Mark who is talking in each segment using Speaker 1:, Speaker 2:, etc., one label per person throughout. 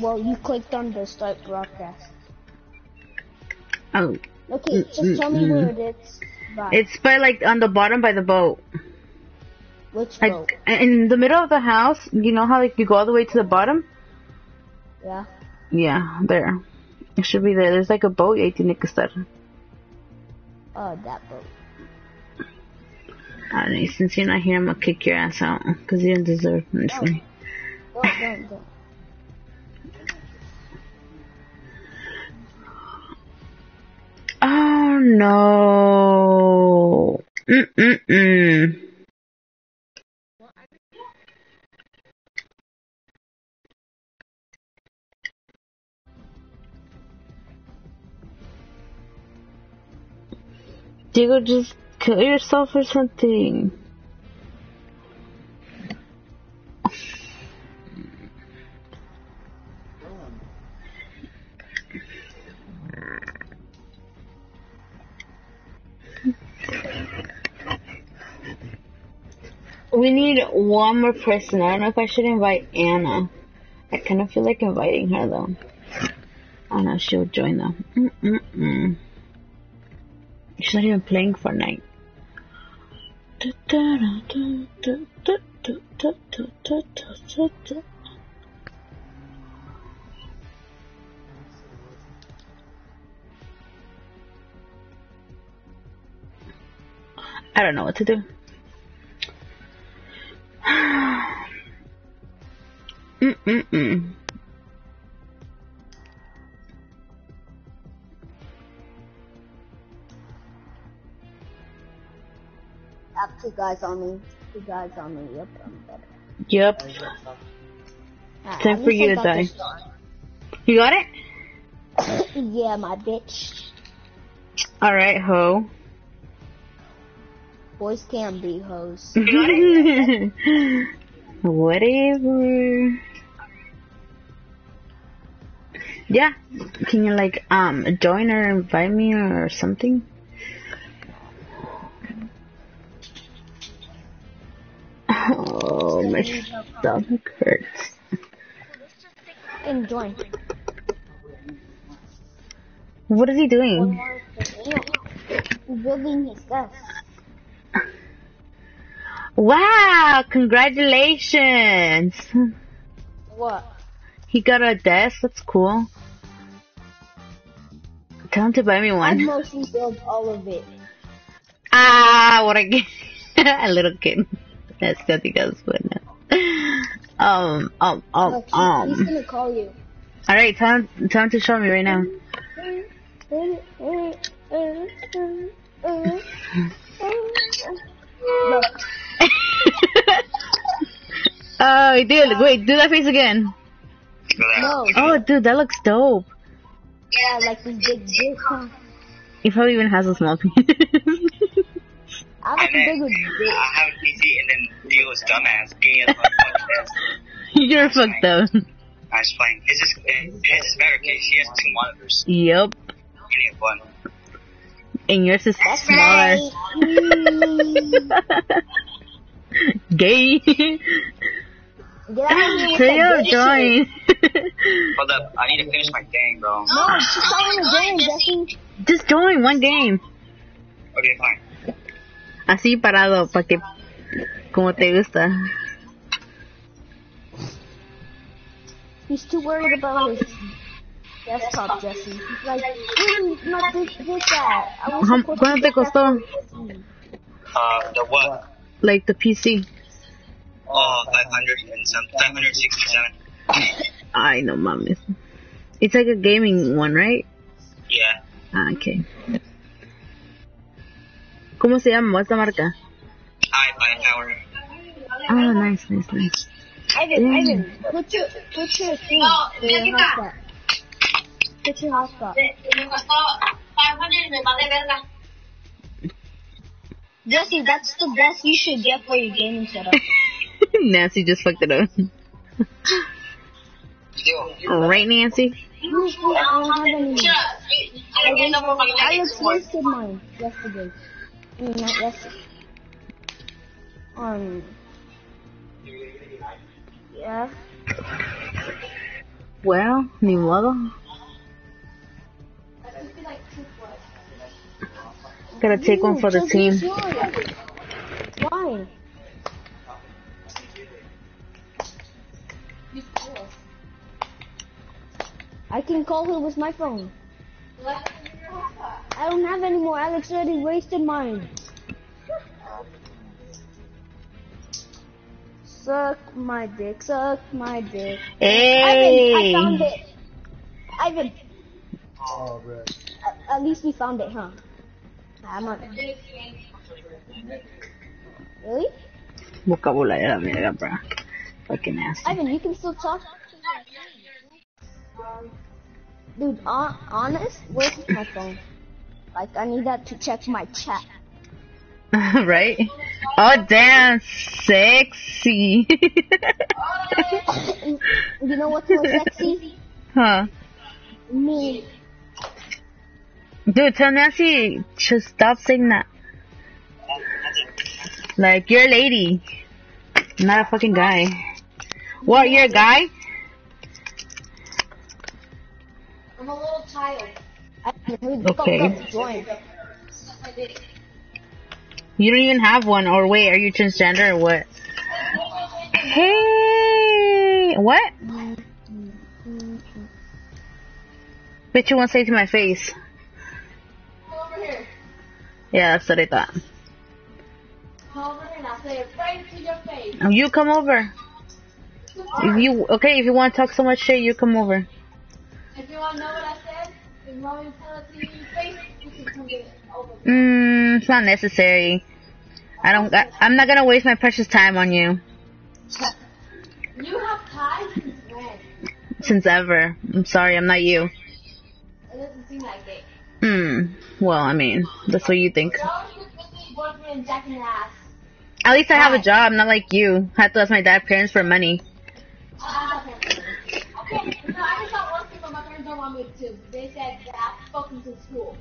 Speaker 1: Well, you clicked on the start broadcast.
Speaker 2: Oh.
Speaker 1: Okay, mm, just mm, tell me where mm. it is. Bye.
Speaker 2: It's by like on the bottom by the boat.
Speaker 1: Which boat?
Speaker 2: Like in the middle of the house, you know how like you go all the way to the bottom?
Speaker 1: Yeah.
Speaker 2: Yeah, there. It should be there. There's like a boat ahí tiene que estar.
Speaker 1: Oh, that boat.
Speaker 2: I don't since you're not here, I'm gonna kick your ass out. Because you don't deserve this.
Speaker 1: Oh. Don't, don't, don't.
Speaker 2: No. Mm-mm-mm. Diego, just kill yourself or something. We need one more person. I don't know if I should invite Anna. I kind of feel like inviting her though. I don't know if she'll join though. Mm-mm-mm. She's not even playing Fortnite. I don't know what to do. Mm-mm-mm.
Speaker 1: Have two guys on me. Two guys on me. Yep, I'm better.
Speaker 2: Yep.
Speaker 1: Ah,
Speaker 2: Time for you to die. You got it?
Speaker 1: yeah, my bitch.
Speaker 2: Alright, ho.
Speaker 1: Boys can be hoes.
Speaker 2: Whatever. Yeah. Can you like um join or invite me or something? Oh, my stomach hurts.
Speaker 1: And join.
Speaker 2: What is he doing?
Speaker 1: more thing. He's building his desk.
Speaker 2: Wow! Congratulations!
Speaker 1: What?
Speaker 2: He got a desk. That's cool. Tell him to buy me one.
Speaker 1: I mostly built all of it.
Speaker 2: Ah, what a kid. a little kid. That's good because bueno. Um, um, um,
Speaker 1: Look, he- he's
Speaker 2: um.
Speaker 1: gonna call you.
Speaker 2: Alright, tell him, tell him to show me right now.
Speaker 1: Look,
Speaker 2: oh, dude, wait, do that face again.
Speaker 1: no,
Speaker 2: Oh, dude, that looks dope.
Speaker 1: yeah, like this big dick. huh?
Speaker 2: He probably even has a small penis.
Speaker 1: I have a
Speaker 3: And then
Speaker 1: bigger dick.
Speaker 3: I have a PC and then Dio's dumbass gay as fuck. fuck this.
Speaker 2: You're fucked up.
Speaker 3: I was playing. His is his is better because she has two monitors.
Speaker 2: Yep.
Speaker 3: It ain't fun.
Speaker 2: And yours is
Speaker 1: That's
Speaker 2: smaller.
Speaker 1: right.
Speaker 2: Gay.
Speaker 1: Get out of here with
Speaker 2: Hurry
Speaker 1: that
Speaker 2: up,
Speaker 1: gay
Speaker 2: join.
Speaker 3: Hold up, I need to finish my game, bro.
Speaker 1: No, she's calling again, Jesse.
Speaker 2: Just join one game.
Speaker 3: Okay, fine.
Speaker 2: Así parado, para que, como te gusta.
Speaker 1: He's too worried about his desktop, Jesse. He's like, mm, not this, this, that. I was
Speaker 2: How-
Speaker 1: supposed to
Speaker 2: ¿Cuánto te
Speaker 1: get
Speaker 2: costó?
Speaker 3: Uh, the what?
Speaker 2: Like the PC.
Speaker 3: Oh, 500 and some, 567.
Speaker 2: Ay, no mames. It's like a gaming one, right?
Speaker 3: Yeah.
Speaker 2: Ah, okay. ¿Cómo se llama? What's the marca?
Speaker 3: i5 power.
Speaker 2: Oh, nice, nice, nice.
Speaker 1: Ivan,
Speaker 2: Mm.
Speaker 1: Ivan, put your, put your thing, for your Put your hotspot.
Speaker 4: Me costó 500 y me vale verga.
Speaker 1: Jesse, that's the best you should get for your gaming setup.
Speaker 2: Nancy just fucked it up. Right, Nancy?
Speaker 1: I wasted mine yesterday. I mean, not yesterday. Um. Yeah.
Speaker 2: Well, ni modo. Gotta take one for the team.
Speaker 1: serious. Why? I can call her with my phone. I don't have any more. Alex already wasted mine. Suck my dick, suck my dick.
Speaker 2: Hey!
Speaker 1: Ivan, I found it. Ivan,
Speaker 5: Oh, bro.
Speaker 1: at, at least we found it, huh? I'm not. Really?
Speaker 2: Vocabulario la verga, bro. Fucking ass.
Speaker 1: Ivan, you can still talk. Dude, hon- honest, where's my phone? Like, I need that to check my chat.
Speaker 2: right? Oh, damn, sexy.
Speaker 1: you know what's more sexy?
Speaker 2: huh?
Speaker 1: Me.
Speaker 2: Dude, tell Nancy to stop saying that. Like, you're a lady, not a fucking guy. What, you're a guy?
Speaker 4: I'm a little child.
Speaker 1: Ivan, who the
Speaker 2: Okay.
Speaker 1: fuck up join?
Speaker 4: I did.
Speaker 2: You don't even have one, or wait, are you transgender or what? Hey, what? Mm-hmm. Bitch, you want to say to my face? Yeah, that's what I thought.
Speaker 4: Say face.
Speaker 2: You come over. If you okay, if you want to talk so much shit, you come over.
Speaker 4: If you want to know what I said, if you your face, you can come over.
Speaker 2: Mm, it's not necessary. I don't. I, I'm not gonna waste my precious time on you
Speaker 4: You have since when?
Speaker 2: since ever. I'm sorry, I'm not you.
Speaker 4: It doesn't seem like it.
Speaker 2: Hmm. Well, I mean, that's what you think.
Speaker 4: You're always busy boyfriend jacking your ass.
Speaker 2: At least I have a job, not like you. I have to ask my dad parents for money.
Speaker 4: I have parents. Okay, no, I just thought working, but my parents don't want me to. They said that I'm focused in school.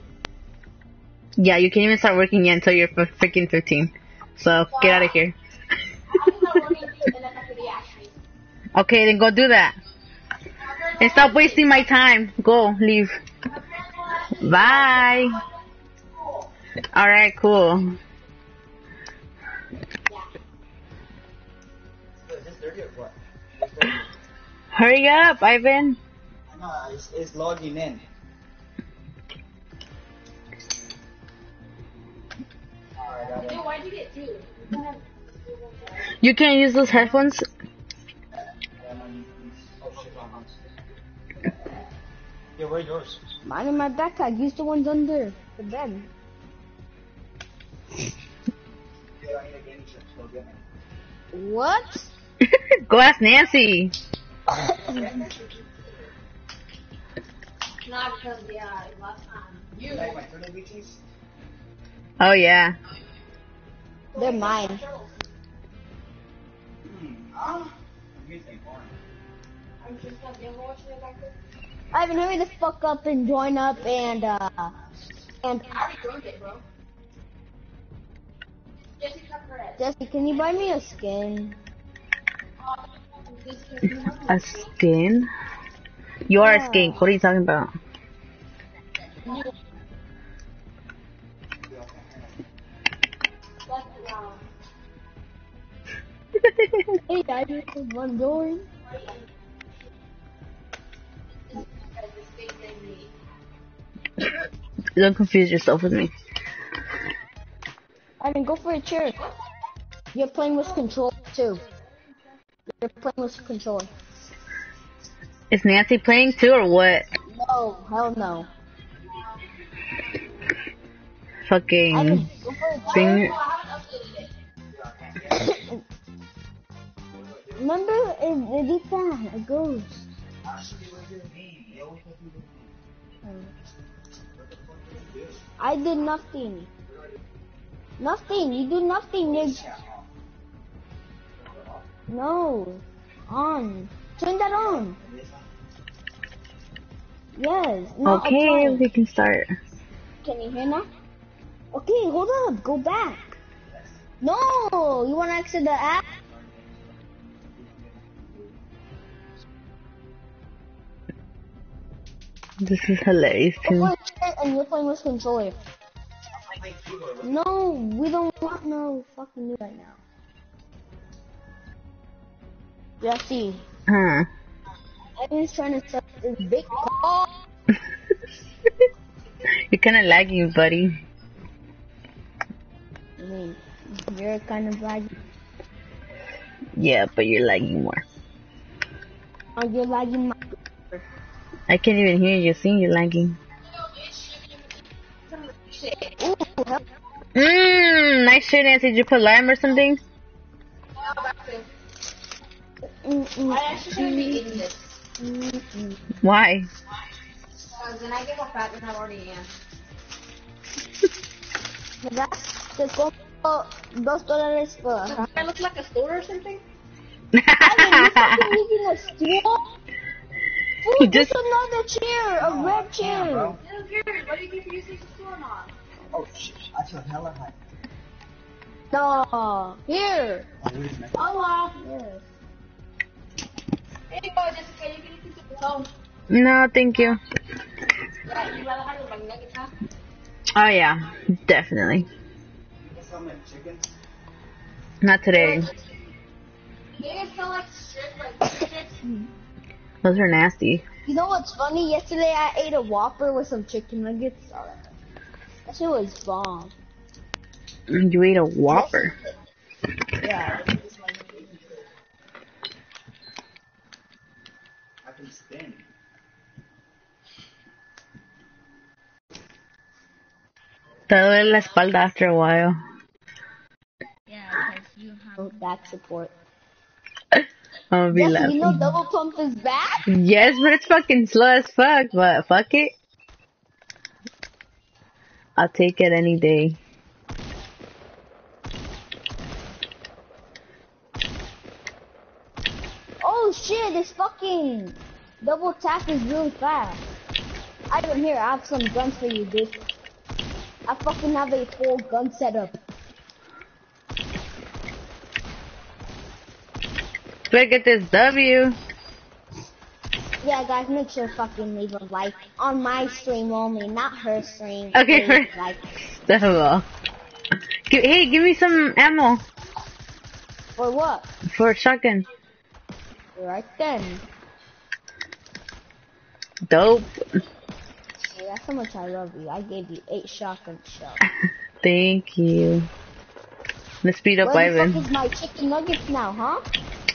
Speaker 2: Yeah, you can't even start working yet until you're freaking 15. So get out of here.
Speaker 4: I can start working in the factory actually.
Speaker 2: Okay, then go do that. And stop wasting my time. Go, leave. Bye. All right, cool.
Speaker 5: Is this dirty or what? It's dirty.
Speaker 2: Hurry up, Ivan.
Speaker 5: No, it's, it's logging in. Alright,
Speaker 4: why'd you get two?
Speaker 2: You can't use those headphones.
Speaker 5: Yeah, where yours?
Speaker 1: Mine in my backpack. Use the ones under the bed.
Speaker 5: Yeah, I need a gaming chip, so get me.
Speaker 1: What?
Speaker 2: Go ask Nancy.
Speaker 4: Not because, yeah, last time. You.
Speaker 5: Like my turtle BTs?
Speaker 2: Oh yeah.
Speaker 1: They're mine.
Speaker 5: Hmm. Ah. You think boring.
Speaker 4: I'm just gonna be watching it back there.
Speaker 1: Ivan, hurry the fuck up and join up and uh and
Speaker 4: I already joined it, bro. Jesse
Speaker 1: can you buy me a skin?
Speaker 2: A skin? You are a skin. What are you talking about?
Speaker 1: Hey, Ivan, one join.
Speaker 2: Don't confuse yourself with me.
Speaker 1: Ivan, go for a chair. You're playing with control too. You're playing with control.
Speaker 2: Is Nancy playing too or what?
Speaker 1: No, hell no.
Speaker 2: Fucking
Speaker 1: Ivan, go for a chair.
Speaker 2: bring
Speaker 1: Remember, it, it did that. It goes. I did nothing. Nothing. You do nothing. You... No. On. Turn that on. Yes. No,
Speaker 2: Okay, we can start.
Speaker 1: Can you hear now? Okay, hold up. Go back. No. You want to exit the app?
Speaker 2: This is hilarious too.
Speaker 1: and you're playing with controller. No, we don't want no fucking you right now. Jesse,
Speaker 2: Huh.
Speaker 1: Evan's trying to suck this big cock.
Speaker 2: You're kinda lagging, buddy.
Speaker 1: I mean, you're kind of like,
Speaker 2: Yeah, but you're lagging more.
Speaker 1: oh, you're lagging my.
Speaker 2: I can't even hear you. See, you're lagging. Mmm, nice shit, Nancy. Did you put lime or something?
Speaker 4: I actually shouldn't be eating this.
Speaker 2: Why?
Speaker 4: Because then I get more fat than I already am.
Speaker 1: Te dos dólares por.
Speaker 4: I look like a store or something?
Speaker 1: Ivan, you fucking using a stool? Ooh,
Speaker 2: Just-
Speaker 1: just another chair, a red chair.
Speaker 4: Little Jared, what do you think you're using the store on?
Speaker 5: Oh shit, I feel hella high.
Speaker 1: No, here.
Speaker 5: Oh, wait a minute.
Speaker 4: Hello.
Speaker 1: Yes.
Speaker 4: Here you go, Jessica. You can eat this at home.
Speaker 2: no, thank you.
Speaker 4: Yeah, you rather have your McNuggets, huh?
Speaker 2: Oh yeah, definitely.
Speaker 5: Get some chicken.
Speaker 2: Not today.
Speaker 4: You guys smell like strips, like strips.
Speaker 2: Those are nasty.
Speaker 1: You know what's funny? Yesterday I ate a Whopper with some chicken nuggets. Oh, that shit was bomb.
Speaker 2: You ate a Whopper.
Speaker 1: Yeah.
Speaker 5: I can spin.
Speaker 2: Te duele la espalda after a while.
Speaker 1: Oh, Back support.
Speaker 2: I'm gonna be
Speaker 1: Yes,
Speaker 2: laughing.
Speaker 1: you know double pump is back?
Speaker 2: Yes, but it's fucking slow as fuck, but fuck it. I'll take it any day.
Speaker 1: Oh shit, this fucking double tap is really fast. Ivan, here, I have some guns for you, dude. I fucking have a full gun setup.
Speaker 2: Better get this W.
Speaker 1: Yeah, guys, make sure fucking leave a like on my stream only, not her stream.
Speaker 2: Okay,
Speaker 1: Please,
Speaker 2: for-
Speaker 1: like,
Speaker 2: Double. Gi- Hey, give me some ammo
Speaker 1: for what?
Speaker 2: for a shotgun.
Speaker 1: Right then.
Speaker 2: Dope.
Speaker 1: See, that's how much I love you. I gave you eight shotgun shells.
Speaker 2: Thank you. Let's speed up
Speaker 1: Where the
Speaker 2: Ivan.
Speaker 1: fuck is my chicken nuggets now, huh?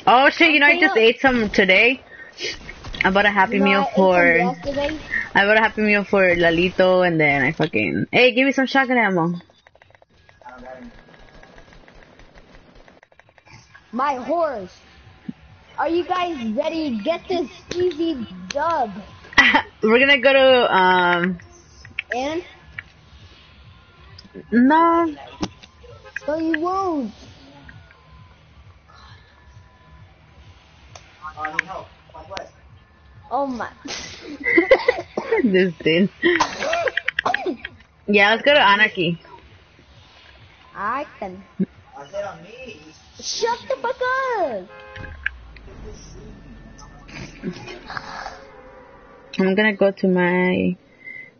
Speaker 2: Oh shit, you know I just ate some today. I bought a Happy
Speaker 1: You know,
Speaker 2: Meal
Speaker 1: I ate some
Speaker 2: for. I bought a Happy Meal for Lalito and then I fucking Hey, give me some shotgun ammo.
Speaker 5: I don't got any.
Speaker 1: My horse. Are you guys ready? Get this easy dub.
Speaker 2: We're gonna go to um
Speaker 1: And
Speaker 2: no
Speaker 1: so you won't.
Speaker 5: I need help. Southwest.
Speaker 1: Oh my.
Speaker 2: this dude. Yeah, let's go to Anarchy.
Speaker 1: I can.
Speaker 5: I said on me.
Speaker 1: Shut the fuck up.
Speaker 2: I'm gonna go to my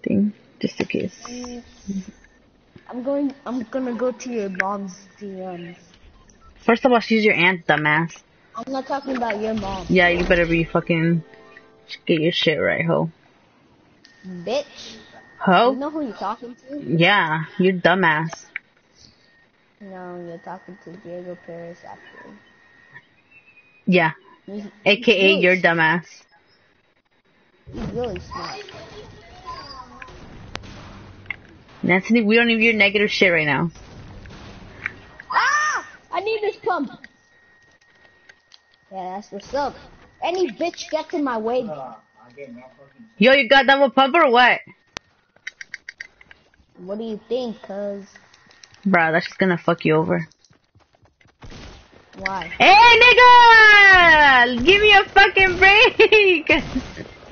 Speaker 2: thing just in case.
Speaker 1: I'm going. I'm gonna go to your mom's DMs.
Speaker 2: First of all, she's your aunt, dumbass.
Speaker 1: I'm not talking about your mom,
Speaker 2: Yeah, you better be fucking get your shit right, ho.
Speaker 1: bitch.
Speaker 2: Ho.
Speaker 1: You know who you're talking to?
Speaker 2: Yeah, you dumbass.
Speaker 1: No, you're talking to Diego Perez actually.
Speaker 2: Yeah,
Speaker 1: He's,
Speaker 2: aka
Speaker 1: really-
Speaker 2: your dumbass.
Speaker 1: he's really smart.
Speaker 2: Nancy, we don't need your negative shit right now.
Speaker 1: Ah! I need this pump. Yeah, that's what's up. Any bitch gets in my way.
Speaker 5: Uh, I'm getting that fucking.
Speaker 2: Yo, you got double pump or what?
Speaker 1: What do you think? Cause
Speaker 2: Bruh, that's just gonna fuck you over.
Speaker 1: why?
Speaker 2: Hey, nigga! Give me a fucking break!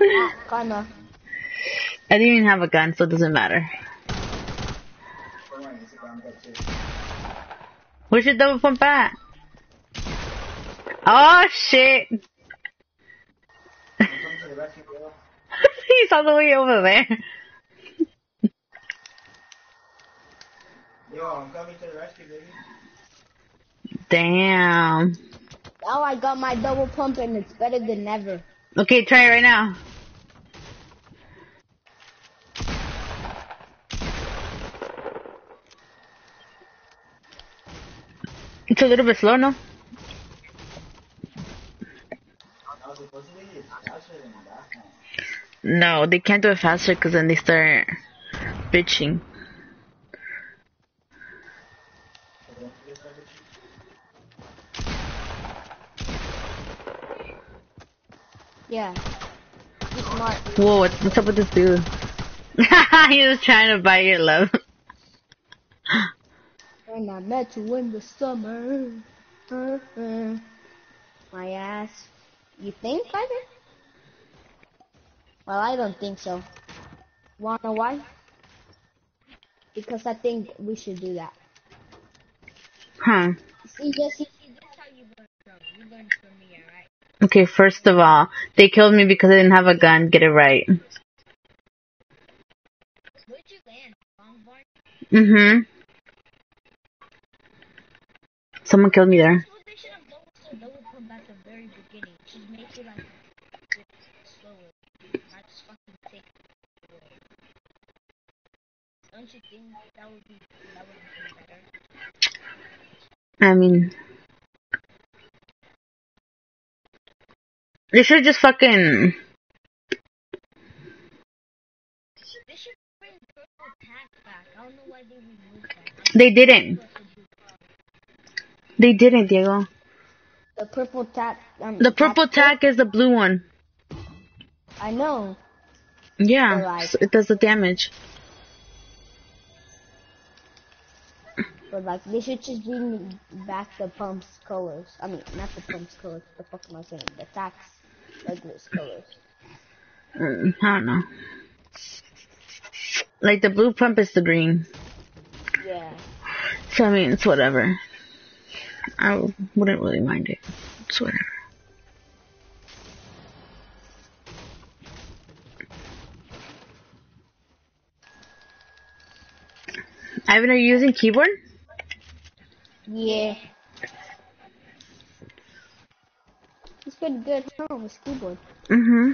Speaker 1: Ah, karma.
Speaker 2: I didn't even have a gun, so it doesn't matter.
Speaker 5: We're on Instagram, but too.
Speaker 2: Where's your double pump at? Oh shit!
Speaker 5: Come to the rescue, bro.
Speaker 2: He's all the way over there.
Speaker 5: Yo, I'm coming to the rescue, baby.
Speaker 2: Damn.
Speaker 1: Now I got my double pump and it's better than ever.
Speaker 2: Okay, try it right now. It's a little bit slow, no?
Speaker 5: I was supposed to be faster than that one.
Speaker 2: No, they can't do it faster because then they start bitching.
Speaker 5: So don't forget to start with you.
Speaker 1: Yeah.
Speaker 2: Whoa, what's, what's up with this dude? he was trying to buy your love.
Speaker 1: And I met you in the summer. Uh-uh. My ass. You think, Ivan? Well, I don't think so. Wanna know why? Because I think we should do that.
Speaker 2: Huh.
Speaker 1: See, Jesse,
Speaker 4: That's how you learn from. You learn from me, alright?
Speaker 2: Okay, first of all, they killed me because I didn't have a gun. Get it right.
Speaker 4: Where'd you land? Long barn?
Speaker 2: Mm-hmm. Someone killed me there.
Speaker 4: That's what they should have done with the double pump at the very beginning. Just make it like a bit slower. Not just fucking take it away. Don't you think that would be that would be better?
Speaker 2: I mean, they should just fucking.
Speaker 4: They should bring purple tack back. I don't know why they removed that.
Speaker 2: They didn't. They didn't, Diego.
Speaker 1: the purple tap. Um,
Speaker 2: The purple tack is the blue one.
Speaker 1: I know.
Speaker 2: Yeah, it does the damage.
Speaker 1: But like, they should just bring me back the pump's colors. I mean, not the pump's colors. The fuck am I saying? The tax, regular's colors.
Speaker 2: Mm, I don't know. Like the blue pump is the green.
Speaker 1: Yeah.
Speaker 2: So I mean, it's whatever. I wouldn't really mind it. It's whatever. Ivan, are you using keyboard?
Speaker 1: Yeah. It's pretty good, huh? With keyboard.
Speaker 2: Mm-hmm.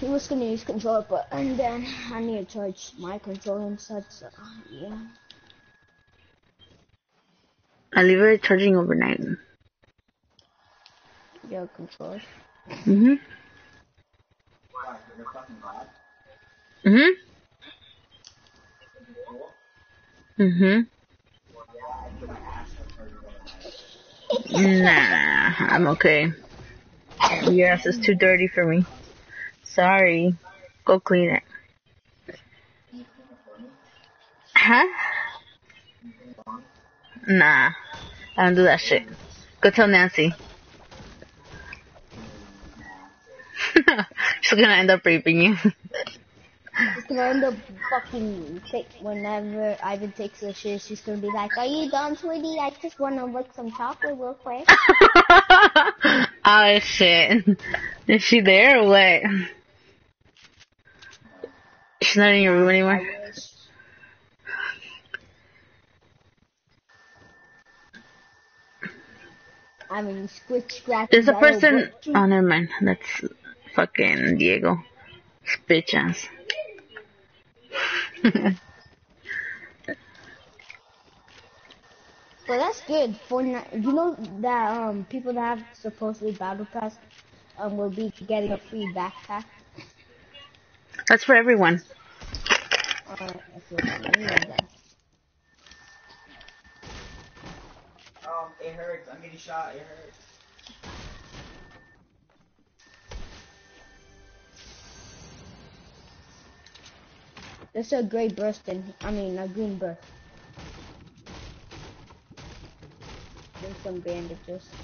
Speaker 1: He was gonna use controller, but and then I need to charge my controller instead. So yeah.
Speaker 2: I leave it charging overnight.
Speaker 1: Your controller.
Speaker 2: Mm-hmm.
Speaker 5: Why? You're fucking God.
Speaker 2: Mm-hmm. Mm-hmm. Nah, I'm okay. Your ass is too dirty for me. Sorry. Go clean it. Huh? Nah. I don't do that shit. Go tell Nancy. She's gonna end up raping you.
Speaker 1: She's gonna end up fucking take whenever Ivan takes a shit. She's gonna be like, "Are you done, sweetie? I just wanna lick some chocolate real quick."
Speaker 2: oh shit. Is she there or what? She's not in your room anymore?
Speaker 1: I mean, squid scratch.
Speaker 2: There's a person. Oh, never mind. That's fucking Diego. Bitch ass.
Speaker 1: But that's good. Fortnite. You know that um people that have supposedly battle pass um will be getting a free backpack.
Speaker 2: That's for everyone.
Speaker 1: Uh, I feel like I know that.
Speaker 5: Um, it hurts. I'm getting shot. It hurts.
Speaker 1: There's a gray burst in. I mean, a green burst. And some bandages.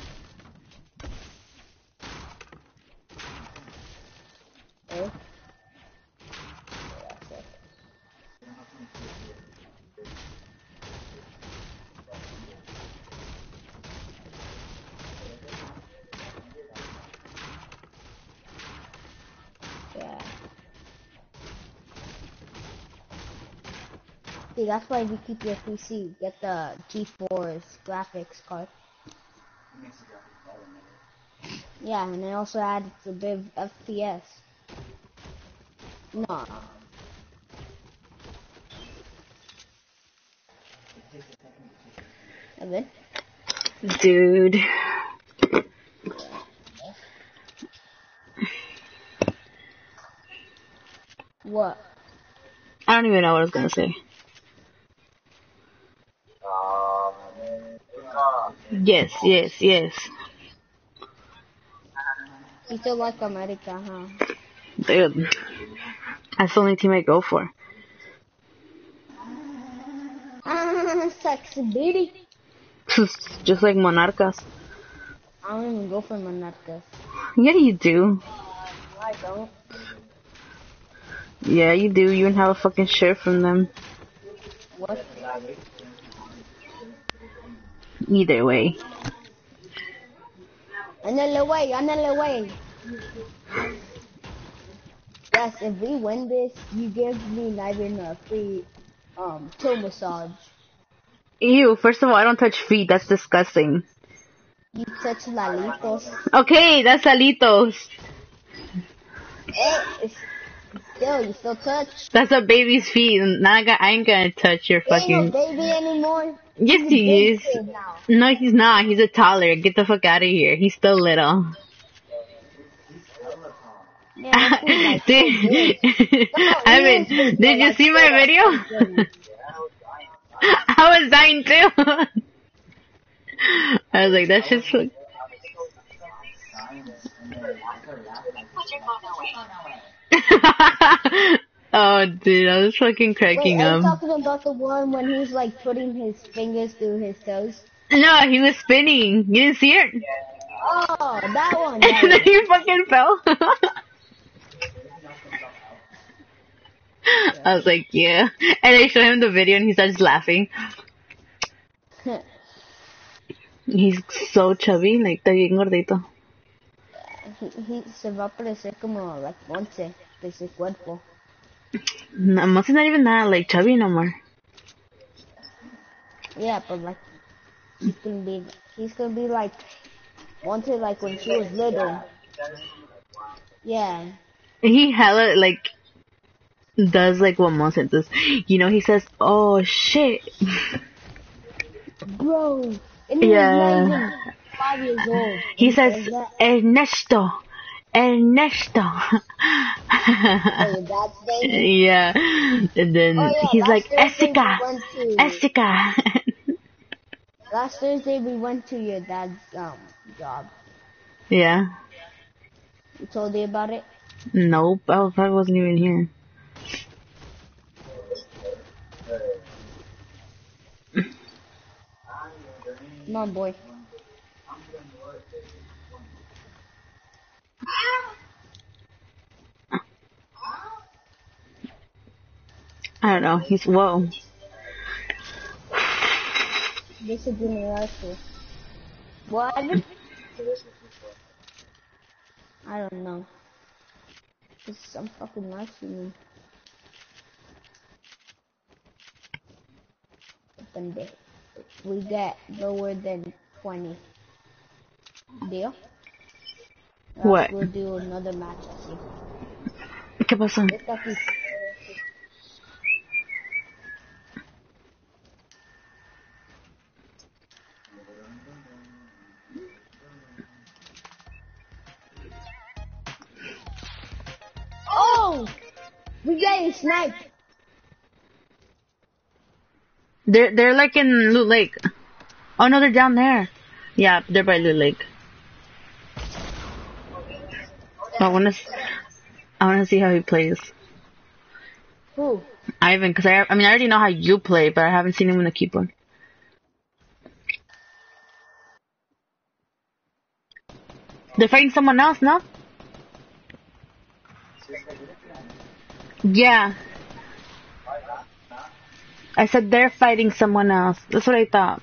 Speaker 1: Oh. Yeah, that's it. See, that's why we keep your PC. Get the GeForce graphics card.
Speaker 5: It makes the graphics better, man.
Speaker 1: Yeah, and it also adds a bit of FPS. No.
Speaker 5: It takes a second to take it.
Speaker 1: A bit.
Speaker 2: Dude.
Speaker 1: What?
Speaker 2: I don't even know what I was gonna say. Yes, yes, yes.
Speaker 1: You still like America, huh?
Speaker 2: Dude. That's the only team I go for.
Speaker 1: Ah, sexy bitty.
Speaker 2: Just like Monarcas.
Speaker 1: I don't even go for Monarcas.
Speaker 2: Yeah, you do.
Speaker 1: I don't.
Speaker 2: Yeah, you do. You even have a fucking shirt from them.
Speaker 1: What?
Speaker 2: Either way.
Speaker 1: Another way, another way. Yes, if we win this, you give me not even a free um toe massage.
Speaker 2: Ew, first of all, I don't touch feet. That's disgusting.
Speaker 1: You touch lalitos.
Speaker 2: Okay, that's Alitos.
Speaker 1: Eh, it's still, you still touch.
Speaker 2: That's a baby's feet. Not I, got, I ain't gonna touch your
Speaker 1: He ain't no
Speaker 2: fucking.
Speaker 1: baby anymore.
Speaker 2: Yes,
Speaker 1: He's
Speaker 2: he is. No, he's not. He's a toddler. Get the fuck out of here. He's still little.
Speaker 1: Yeah, that fool's like so.
Speaker 2: Did, Evan, did you
Speaker 1: like
Speaker 2: see my video? I was dying too. I was like, that's just.
Speaker 5: Science, and then I started laughing. like,
Speaker 2: oh, dude, I was fucking
Speaker 1: Wait,
Speaker 2: cracking
Speaker 1: are you
Speaker 2: up.
Speaker 1: talking about the one when he's like putting his fingers through his toes?
Speaker 2: No, he was spinning. You didn't see it?
Speaker 1: Oh, that one. That
Speaker 2: and then he fucking fell. I was like, yeah. And I showed him the video and he starts laughing. He's so chubby, like, está bien gordito.
Speaker 1: he, he se va a parecer como like Monse de su cuerpo.
Speaker 2: No, Mon's not even that, like, chubby no more.
Speaker 1: Yeah, but like he's gonna be he's gonna be like wanted like when she was little. Yeah.
Speaker 2: He hella, like, does, like, what Mon's does. You know, he says, oh, shit.
Speaker 1: Bro. And he
Speaker 2: Yeah.
Speaker 1: was five years old.
Speaker 2: He says,
Speaker 1: Is that-
Speaker 2: Ernesto. Ernesto.
Speaker 1: oh, your dad's name?
Speaker 2: yeah. And then
Speaker 1: Oh, yeah,
Speaker 2: he's
Speaker 1: last
Speaker 2: like,
Speaker 1: Thursday we
Speaker 2: Essica.
Speaker 1: went to-
Speaker 2: Essica.
Speaker 1: Last Thursday we went to your dad's um job.
Speaker 2: yeah.
Speaker 1: We told you about it.
Speaker 2: Nope. I was- I wasn't even here.
Speaker 1: Come on, boy.
Speaker 2: I don't know. He's, whoa.
Speaker 1: This is universal. What? I don't know. This is some fucking nice to me. We get lower than 20. Deal?
Speaker 2: What?
Speaker 1: We'll do another match.
Speaker 2: ¿Qué pasó?
Speaker 1: Oh! We getting sniped.
Speaker 2: They're, they're like in Loot Lake. Oh no, they're down there. Yeah, they're by Loot Lake. I wanna, s- I wanna see how he plays.
Speaker 1: Who?
Speaker 2: Ivan, cause I, I mean, I already know how you play, but I haven't seen him in the keyboard. They're fighting someone else, no? Yeah. I said they're fighting someone else. That's what I thought.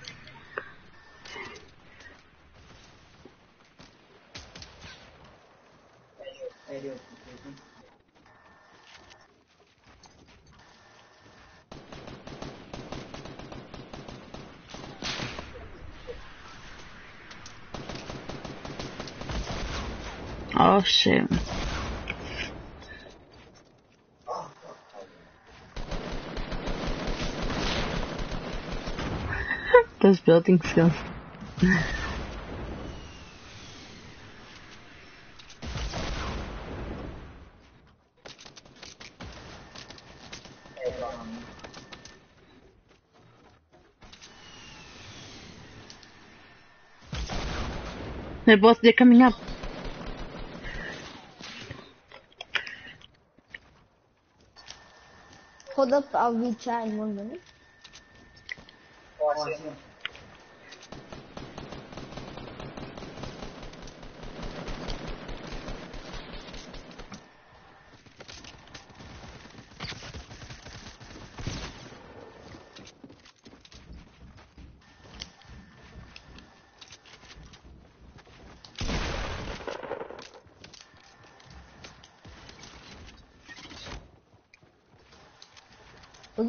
Speaker 2: Oh shit. Those building skills. They're both, they're coming up.
Speaker 1: Hold up, I'll be chatting one minute.
Speaker 5: Oh,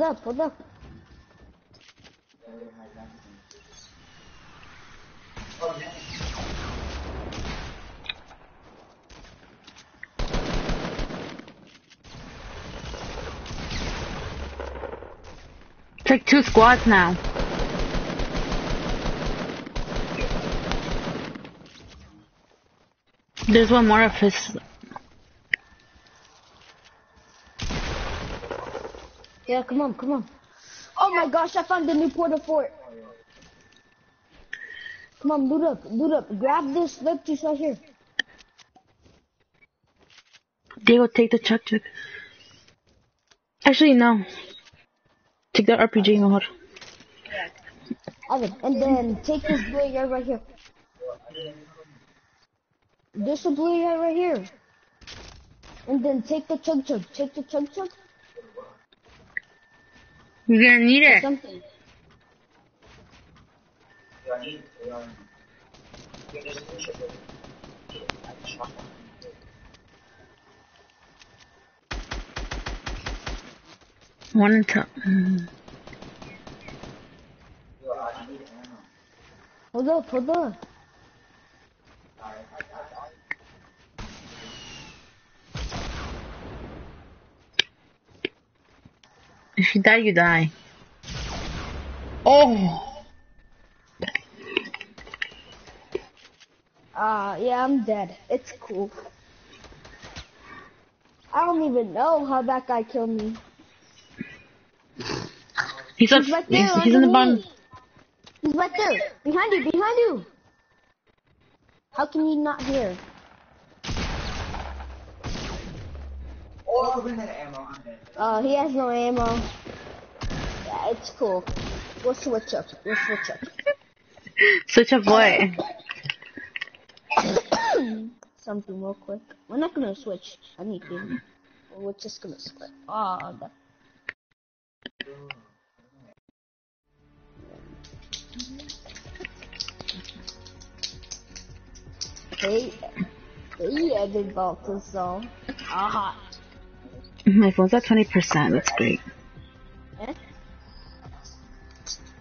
Speaker 1: up, hold.
Speaker 2: It's two squads now. There's one more of his.
Speaker 1: Yeah, come on, come on. Oh my gosh, I found the new portal fort. Come on, loot up, loot up. Grab this slurp juice right here.
Speaker 2: Diego, take the chuck chuck. Actually, no. Take the RPG mejor.
Speaker 1: Evan, and then take this blue yard right here. This blue yard right here. And then take the chug chug. Take the chug chug.
Speaker 2: You're gonna need it.
Speaker 1: Something.
Speaker 5: Yeah, I need, um, yeah, there's a picture of it. I just shot one.
Speaker 2: One until. Mm.
Speaker 5: Yo, I need ammo.
Speaker 1: Hold up, hold up.
Speaker 5: Alright, I got that.
Speaker 2: If you die, you die. Oh!
Speaker 1: Uh, yeah, I'm dead. It's cool. I don't even know how that guy killed me.
Speaker 2: He's up.
Speaker 1: He's right there.
Speaker 2: He's, he's in the bottom.
Speaker 1: He's right there. Behind you, behind you. How can you not hear?
Speaker 5: Oh, bring that ammo. I'm dead.
Speaker 1: Uh, he has no ammo. Yeah, it's cool. We'll switch up. We'll switch up.
Speaker 2: Switch a boy.
Speaker 1: Something real quick. We're not gonna switch anything. We're just gonna switch. Ah, the Hey, hey, Evan Balthazar. Aha.
Speaker 2: My phone's at 20%. That's great.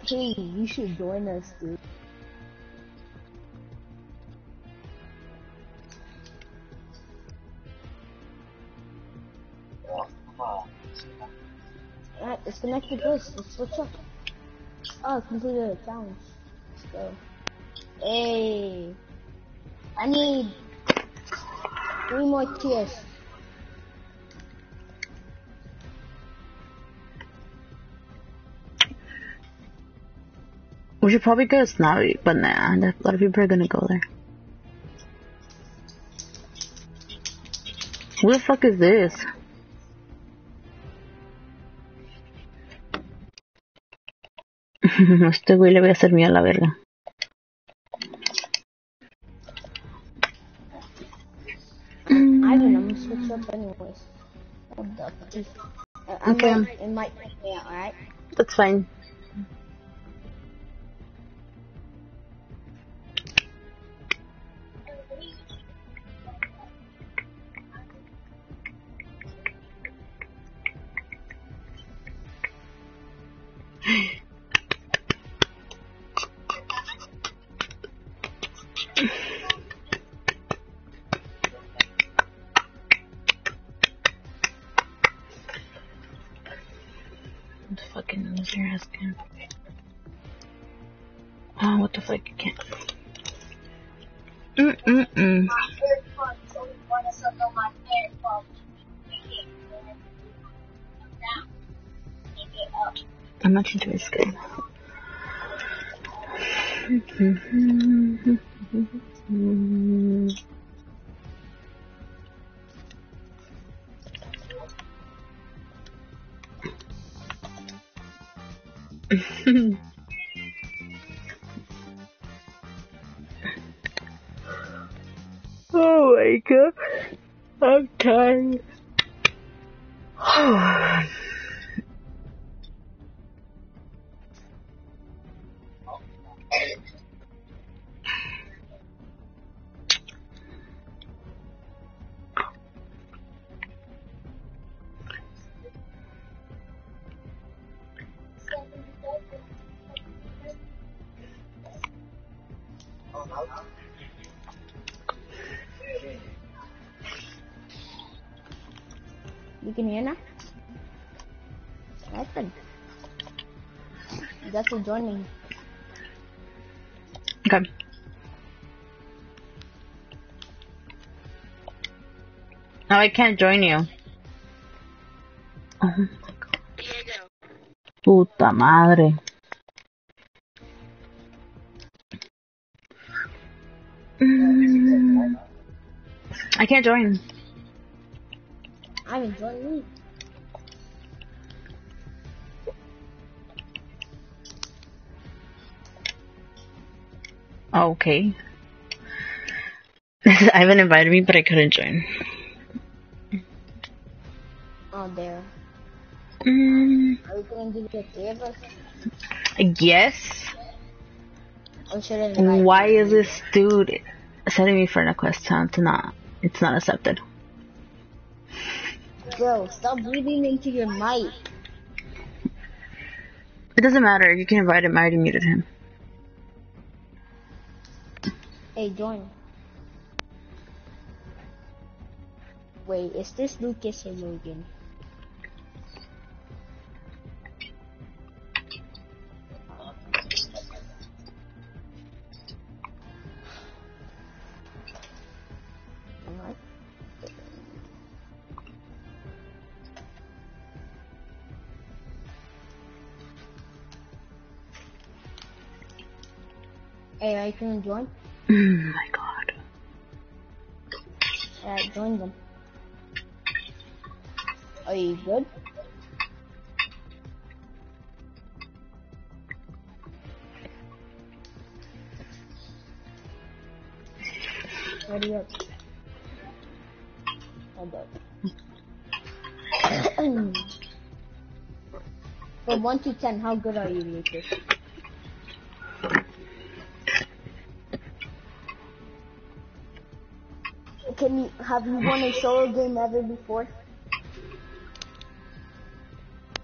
Speaker 1: Hey, you should join us, dude. Alright, let's connect with this. Let's switch up. Oh, completed a challenge. Let's go. Hey. I need three more tiers.
Speaker 2: We should probably go to Snobby, but nah, a lot of people are gonna go there. Who the fuck is this? A este güey le voy a hacer miedo a la verga.
Speaker 1: Ivan, I'm gonna switch up anyways. Hold up. Uh,
Speaker 2: Okay.
Speaker 1: might, it might take me out, alright?
Speaker 2: That's fine.
Speaker 1: Can hear now? That's good. That's a joining.
Speaker 2: Okay. Now I can't join you. Oh. Puta madre. Mm. I can't join.
Speaker 1: I'm enjoying me.
Speaker 2: Okay. Ivan invited me, but I couldn't join.
Speaker 1: Oh, there.
Speaker 2: Mm,
Speaker 1: Are we going to do the three of us?
Speaker 2: yes.
Speaker 1: I invite
Speaker 2: Why is this dude sending me friend request? It's not. It's not accepted.
Speaker 1: Bro, stop breathing into your mic.
Speaker 2: It doesn't matter. You can invite him. I already muted him.
Speaker 1: Hey, join. Wait, is this Lucas or Logan? You gonna join?
Speaker 2: Mm, my god.
Speaker 1: Alright, join them. Are you good? Ready up. Hold up. From 1 to 10, how good are you, Lucas? Have you won a solo game ever before?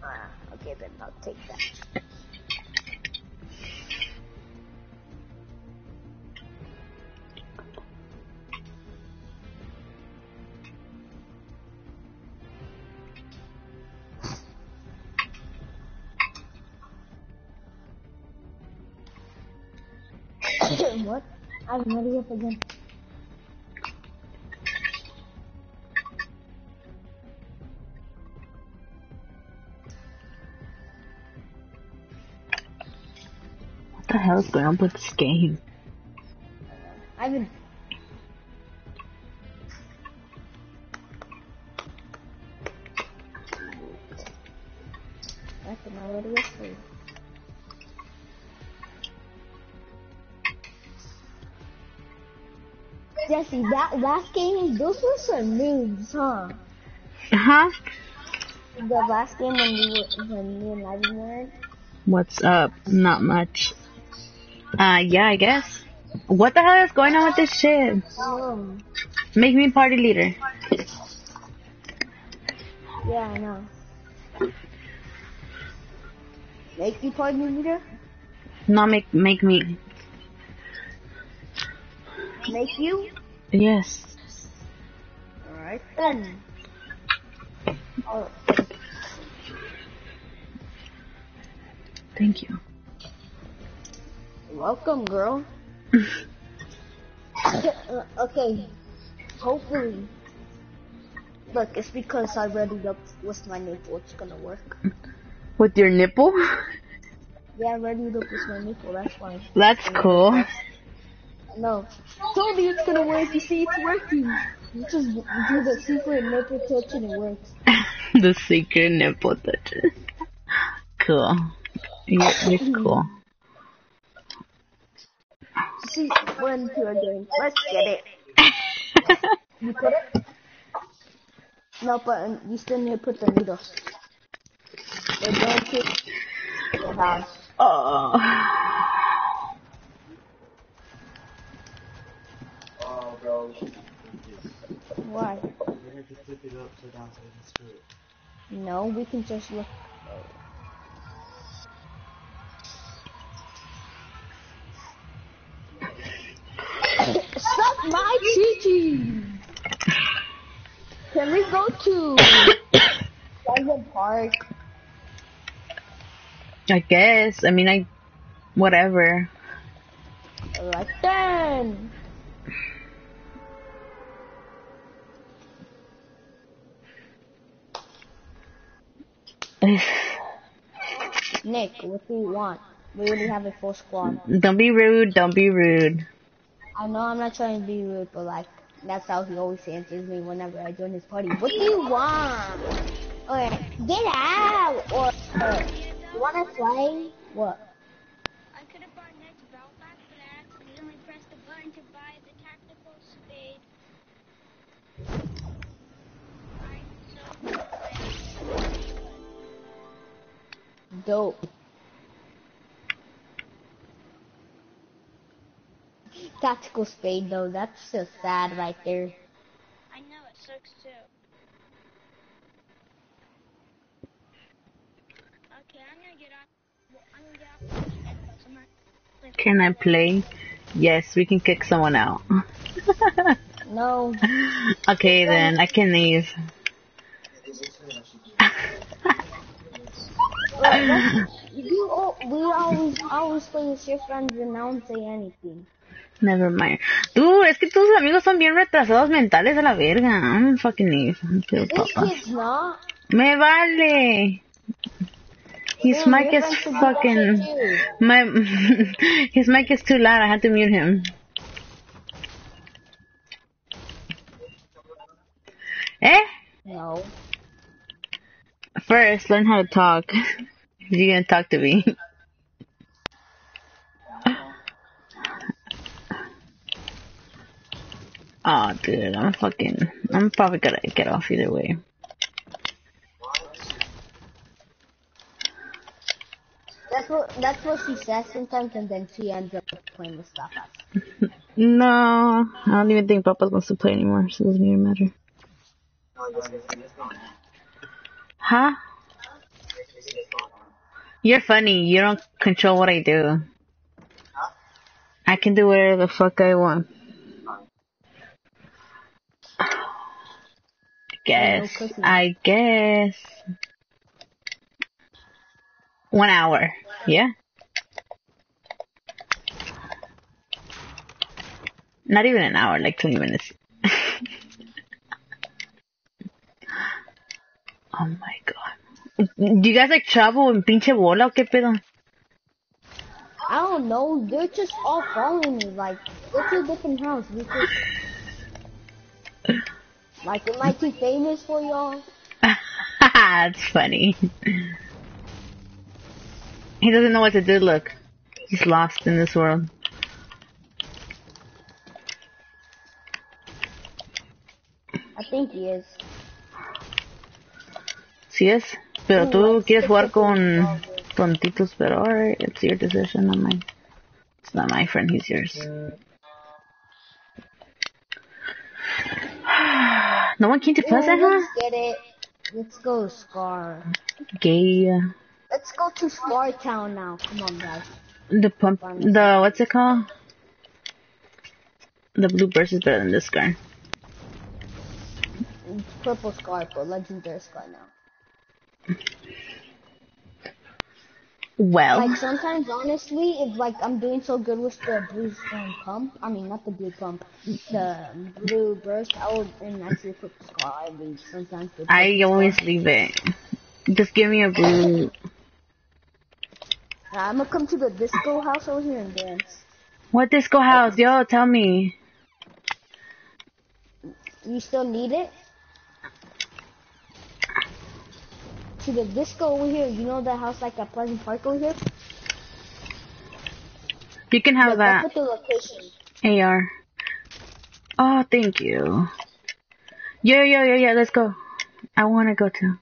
Speaker 1: Ah, okay then I'll take that. what? I'm ready up again.
Speaker 2: What the hell is going on with this game?
Speaker 1: Ivan. That's an already yesterday. Jesse, that last game, those were some moves, huh?
Speaker 2: Huh?
Speaker 1: The last game when we were, when me and Ivan were.
Speaker 2: What's up? Not much. Uh, yeah, I guess. What the hell is going on with this shit? Make me party leader.
Speaker 1: yeah, I know. Make me party leader?
Speaker 2: Not make make me.
Speaker 1: Make you?
Speaker 2: Yes.
Speaker 1: Alright then. Oh, Welcome, girl. Okay. Hopefully. Look, it's because I read it up with my nipple. It's gonna work.
Speaker 2: With your nipple?
Speaker 1: Yeah, I read it up with my nipple. That's why.
Speaker 2: That's cool.
Speaker 1: No. Told you it's gonna work. You see, it's working. You just do the secret nipple touch and it works.
Speaker 2: the secret nipple touches. Cool. You're cool.
Speaker 1: See, we're into a game. Let's get it. You put it? No, but um, you still need to put the needle. They don't keep the house.
Speaker 2: oh.
Speaker 5: Oh, bro.
Speaker 1: Why?
Speaker 5: We have to flip it upside down so we can screw it.
Speaker 1: No, we can just look. My cheating! Can we go to Pleasant Park?
Speaker 2: I guess. I mean, I. Whatever.
Speaker 1: Like then. Nick, what do you want? We already have a full squad.
Speaker 2: don't be rude. Don't be rude.
Speaker 1: I know I'm not trying to be rude, but like that's how he always answers me whenever I join his party. What do you want? Or get out, or, or you wanna play? What?
Speaker 4: I could have bought Ned's belt back, but I accidentally pressed the button to buy the tactical spade. I'm so glad.
Speaker 1: Dope. Tactical spade though, that's so sad right there.
Speaker 4: I know it sucks too. Okay, I'm gonna get off. well, get off the internet, but I'm not.
Speaker 2: Can I play? Yes, we can kick someone out.
Speaker 1: No,
Speaker 2: okay, then I can leave.
Speaker 1: Look, that's- you al- we always always play with your friends and I don't say anything.
Speaker 2: Never mind. Dude, es que tus amigos son bien retrasados mentales a la verga. I'm fucking. Me vale. His mic is fucking. My his mic is too loud. I had to mute him. Eh?
Speaker 1: No.
Speaker 2: First, learn how to talk. If you're gonna talk to me. Oh, dude, I'm fucking. I'm probably gonna get off either way.
Speaker 1: That's what that's what she says sometimes, and then she ends up playing with stuff.
Speaker 2: No, I don't even think Papa wants to play anymore, so it doesn't even matter. Huh? You're funny. You don't control what I do. I can do whatever the fuck I want. Guess. I guess. One hour. Yeah? Not even an hour, like 20 minutes. oh my god. Do you guys like travel in pinche bola o qué pedo?
Speaker 1: I don't know. They're just all following me. Like, go to a different house. We could. Like, am I too famous for y'all?
Speaker 2: That's funny. He doesn't know what to do, look. He's lost in this world.
Speaker 1: I think he is.
Speaker 2: ¿Sí es? Pero mm, tú quieres jugar con tontitos, pero alright, it's your decision, not mine. It's not my friend, he's yours. No one came to Pleasant, huh?
Speaker 1: Let's get it. Let's go, Scar.
Speaker 2: Gay.
Speaker 1: Uh, let's go to Scar Town now. Come on, guys.
Speaker 2: The pump, the, what's it called? The blue burst is better than this.
Speaker 1: It's purple Scar, but legendary Scar now.
Speaker 2: Well,
Speaker 1: Like sometimes, honestly, if like I'm doing so good with the blue stone pump, I mean not the blue pump, the blue burst, I will and actually put scar. I mean sometimes.
Speaker 2: I always leave it. Just give me a blue.
Speaker 1: Uh, I'm gonna come to the disco house over here and dance.
Speaker 2: What disco house? Yo, tell me.
Speaker 1: You still need it? To the disco over here, you know that house like at Pleasant Park over here?
Speaker 2: You can have
Speaker 1: Look,
Speaker 2: that
Speaker 1: put the location.
Speaker 2: AR. Oh, thank you. Yeah, yeah, yeah, yeah. Let's go. I want to go too.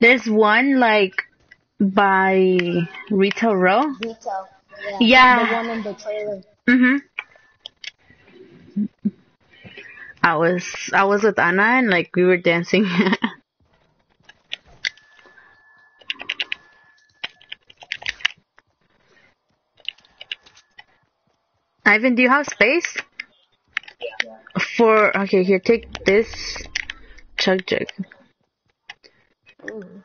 Speaker 2: There's one like by Retail Row.
Speaker 1: Detail.
Speaker 2: Yeah.
Speaker 1: The one in the trailer.
Speaker 2: Mhm. I was I was with Anna and like we were dancing. Ivan, do you have space? For okay, here take this chug jug.
Speaker 1: Ooh.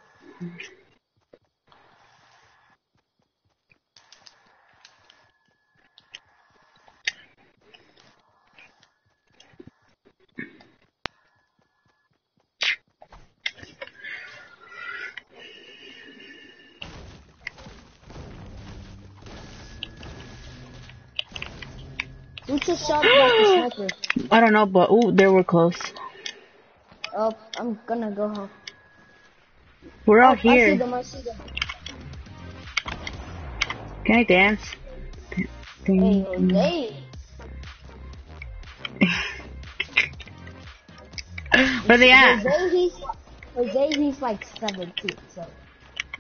Speaker 1: Just shot a sniper?
Speaker 2: I don't know, but ooh, they were close.
Speaker 1: Oh, I'm gonna go home.
Speaker 2: We're
Speaker 1: Oh,
Speaker 2: all
Speaker 1: I see
Speaker 2: here.
Speaker 1: them, I see them.
Speaker 2: Can I dance?
Speaker 1: Hey, Jose.
Speaker 2: Where they at?
Speaker 1: Jose, he's, Jose, he's like seven feet, so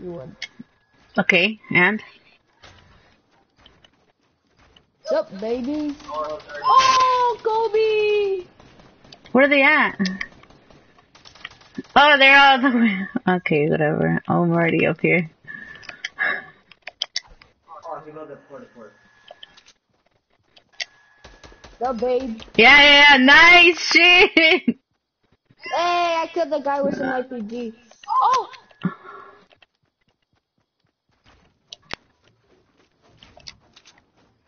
Speaker 1: you would.
Speaker 2: Okay, and
Speaker 1: What's up, baby? Oh, Kobe!
Speaker 2: where are they at? Oh, they're all the way. Okay, whatever. Oh, I'm already up here.
Speaker 5: Oh, he wrote the port, the port.
Speaker 1: Up, babe?
Speaker 2: Yeah, yeah, yeah, nice shit.
Speaker 1: Hey, I killed the guy with an RPG. Oh!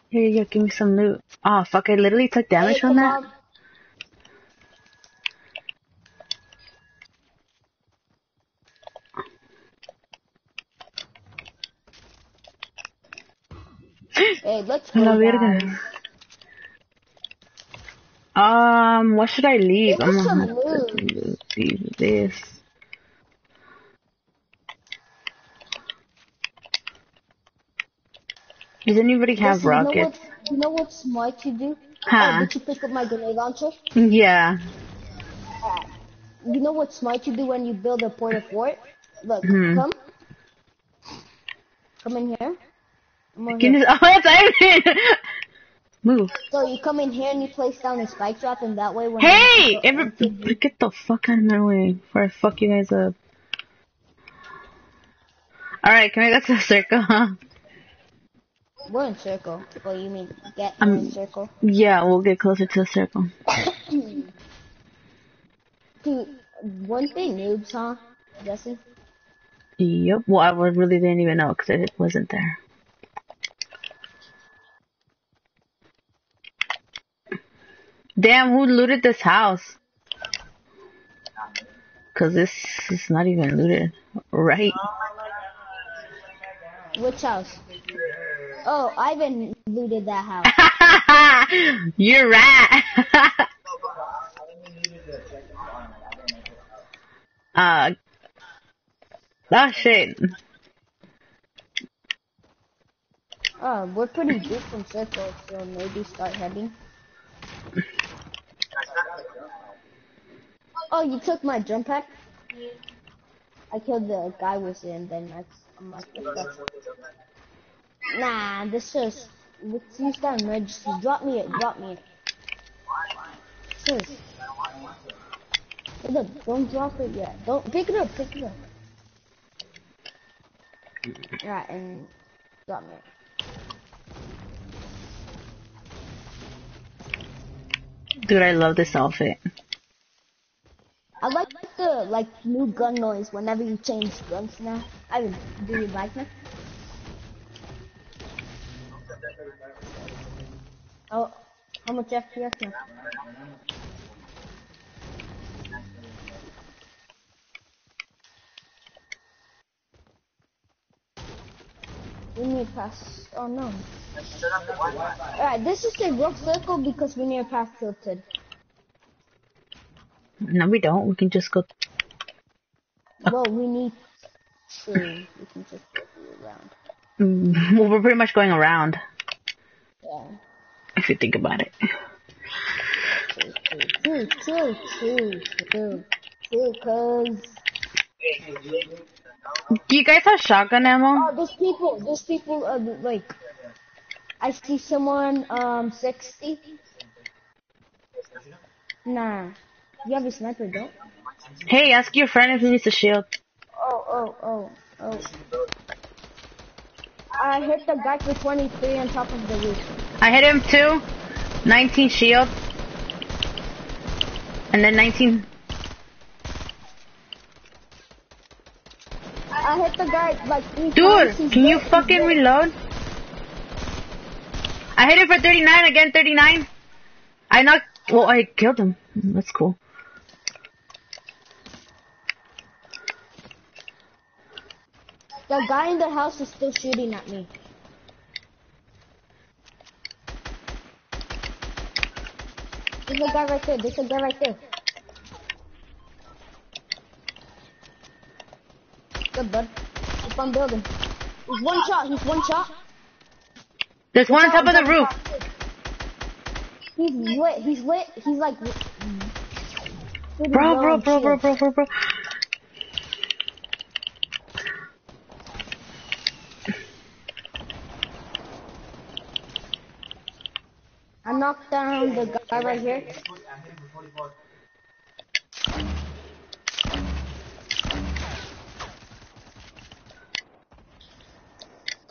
Speaker 2: Here you go, give me some loot. Oh fuck, I literally took damage
Speaker 1: Hey,
Speaker 2: from that.
Speaker 1: on. Hey, let's go.
Speaker 2: Um, what should I leave? I'm gonna have to leave this. Does anybody have
Speaker 1: Listen, You know, what, you know what's smart to do?
Speaker 2: Huh.
Speaker 1: Oh, did you pick up my grenade launcher?
Speaker 2: Yeah.
Speaker 1: Uh, you know what's smart to do when you build a porta fort? Look,
Speaker 2: Hmm.
Speaker 1: come. Come in here. Come on
Speaker 2: Can
Speaker 1: here.
Speaker 2: oh, that's Ivan! Move.
Speaker 1: So you come in here and you place down a spike trap, and that way when
Speaker 2: Hey!
Speaker 1: you
Speaker 2: Every, get the fuck out of my way before I fuck you guys up. Alright, can we go to the circle?
Speaker 1: We're in circle. Well, you mean get
Speaker 2: Um,
Speaker 1: in circle?
Speaker 2: yeah, we'll get closer to the circle.
Speaker 1: Dude, weren't they noobs, huh? Jesse?
Speaker 2: Yep. Well, I really didn't even know because it wasn't there. Damn, who looted this house? Cause this is not even looted, right?
Speaker 1: Which house? Oh, Ivan looted that house.
Speaker 2: You're right. uh. Oh shit.
Speaker 1: Oh, we're pretty deep from circle, so maybe start heading. Oh, you took my jump pack? I killed the guy with it, and then that's, I'm like, Nah, this is, let's use that emergency. Drop me it, drop me it. Sis. Look, don't drop it yet. Don't, pick it up, pick it up. Alright, and drop me it.
Speaker 2: Dude, I love this outfit.
Speaker 1: I like the like new gun noise whenever you change guns now. I mean, do you like that? How, how much FPS now? We need pass. Oh no. Alright, this is a rough circle because we need pass tilted.
Speaker 2: No, we don't. We can just go.
Speaker 1: Well, we need to. We can just go around.
Speaker 2: Mm, Well, we're pretty much going around,
Speaker 1: Yeah.
Speaker 2: If you think about it.
Speaker 1: Two, two, two, two, two,
Speaker 2: Do you guys have shotgun ammo?
Speaker 1: oh, there's people, there's people. Uh, like, I see someone um sixty. Nah, you have a sniper, don't?
Speaker 2: Hey, ask your friend if he needs a shield.
Speaker 1: Oh, oh, oh, oh. I hit the guy for 23 on top of the roof.
Speaker 2: I hit him too. 19 shield. And then 19.
Speaker 1: I hit the guy like.
Speaker 2: Dude, can you fucking reload? I hit him for 39, again 39. I knocked, well, I killed him. That's cool.
Speaker 1: The guy in the house is still shooting at me. There's a guy right there. There's a guy right there. Good, bud. Keep on building. He's one shot. He's one shot.
Speaker 2: There's one on top of the roof.
Speaker 1: He's lit. He's lit. He's like.
Speaker 2: Bro, bro, bro, bro, bro, bro, bro.
Speaker 1: I knocked down the guy right here.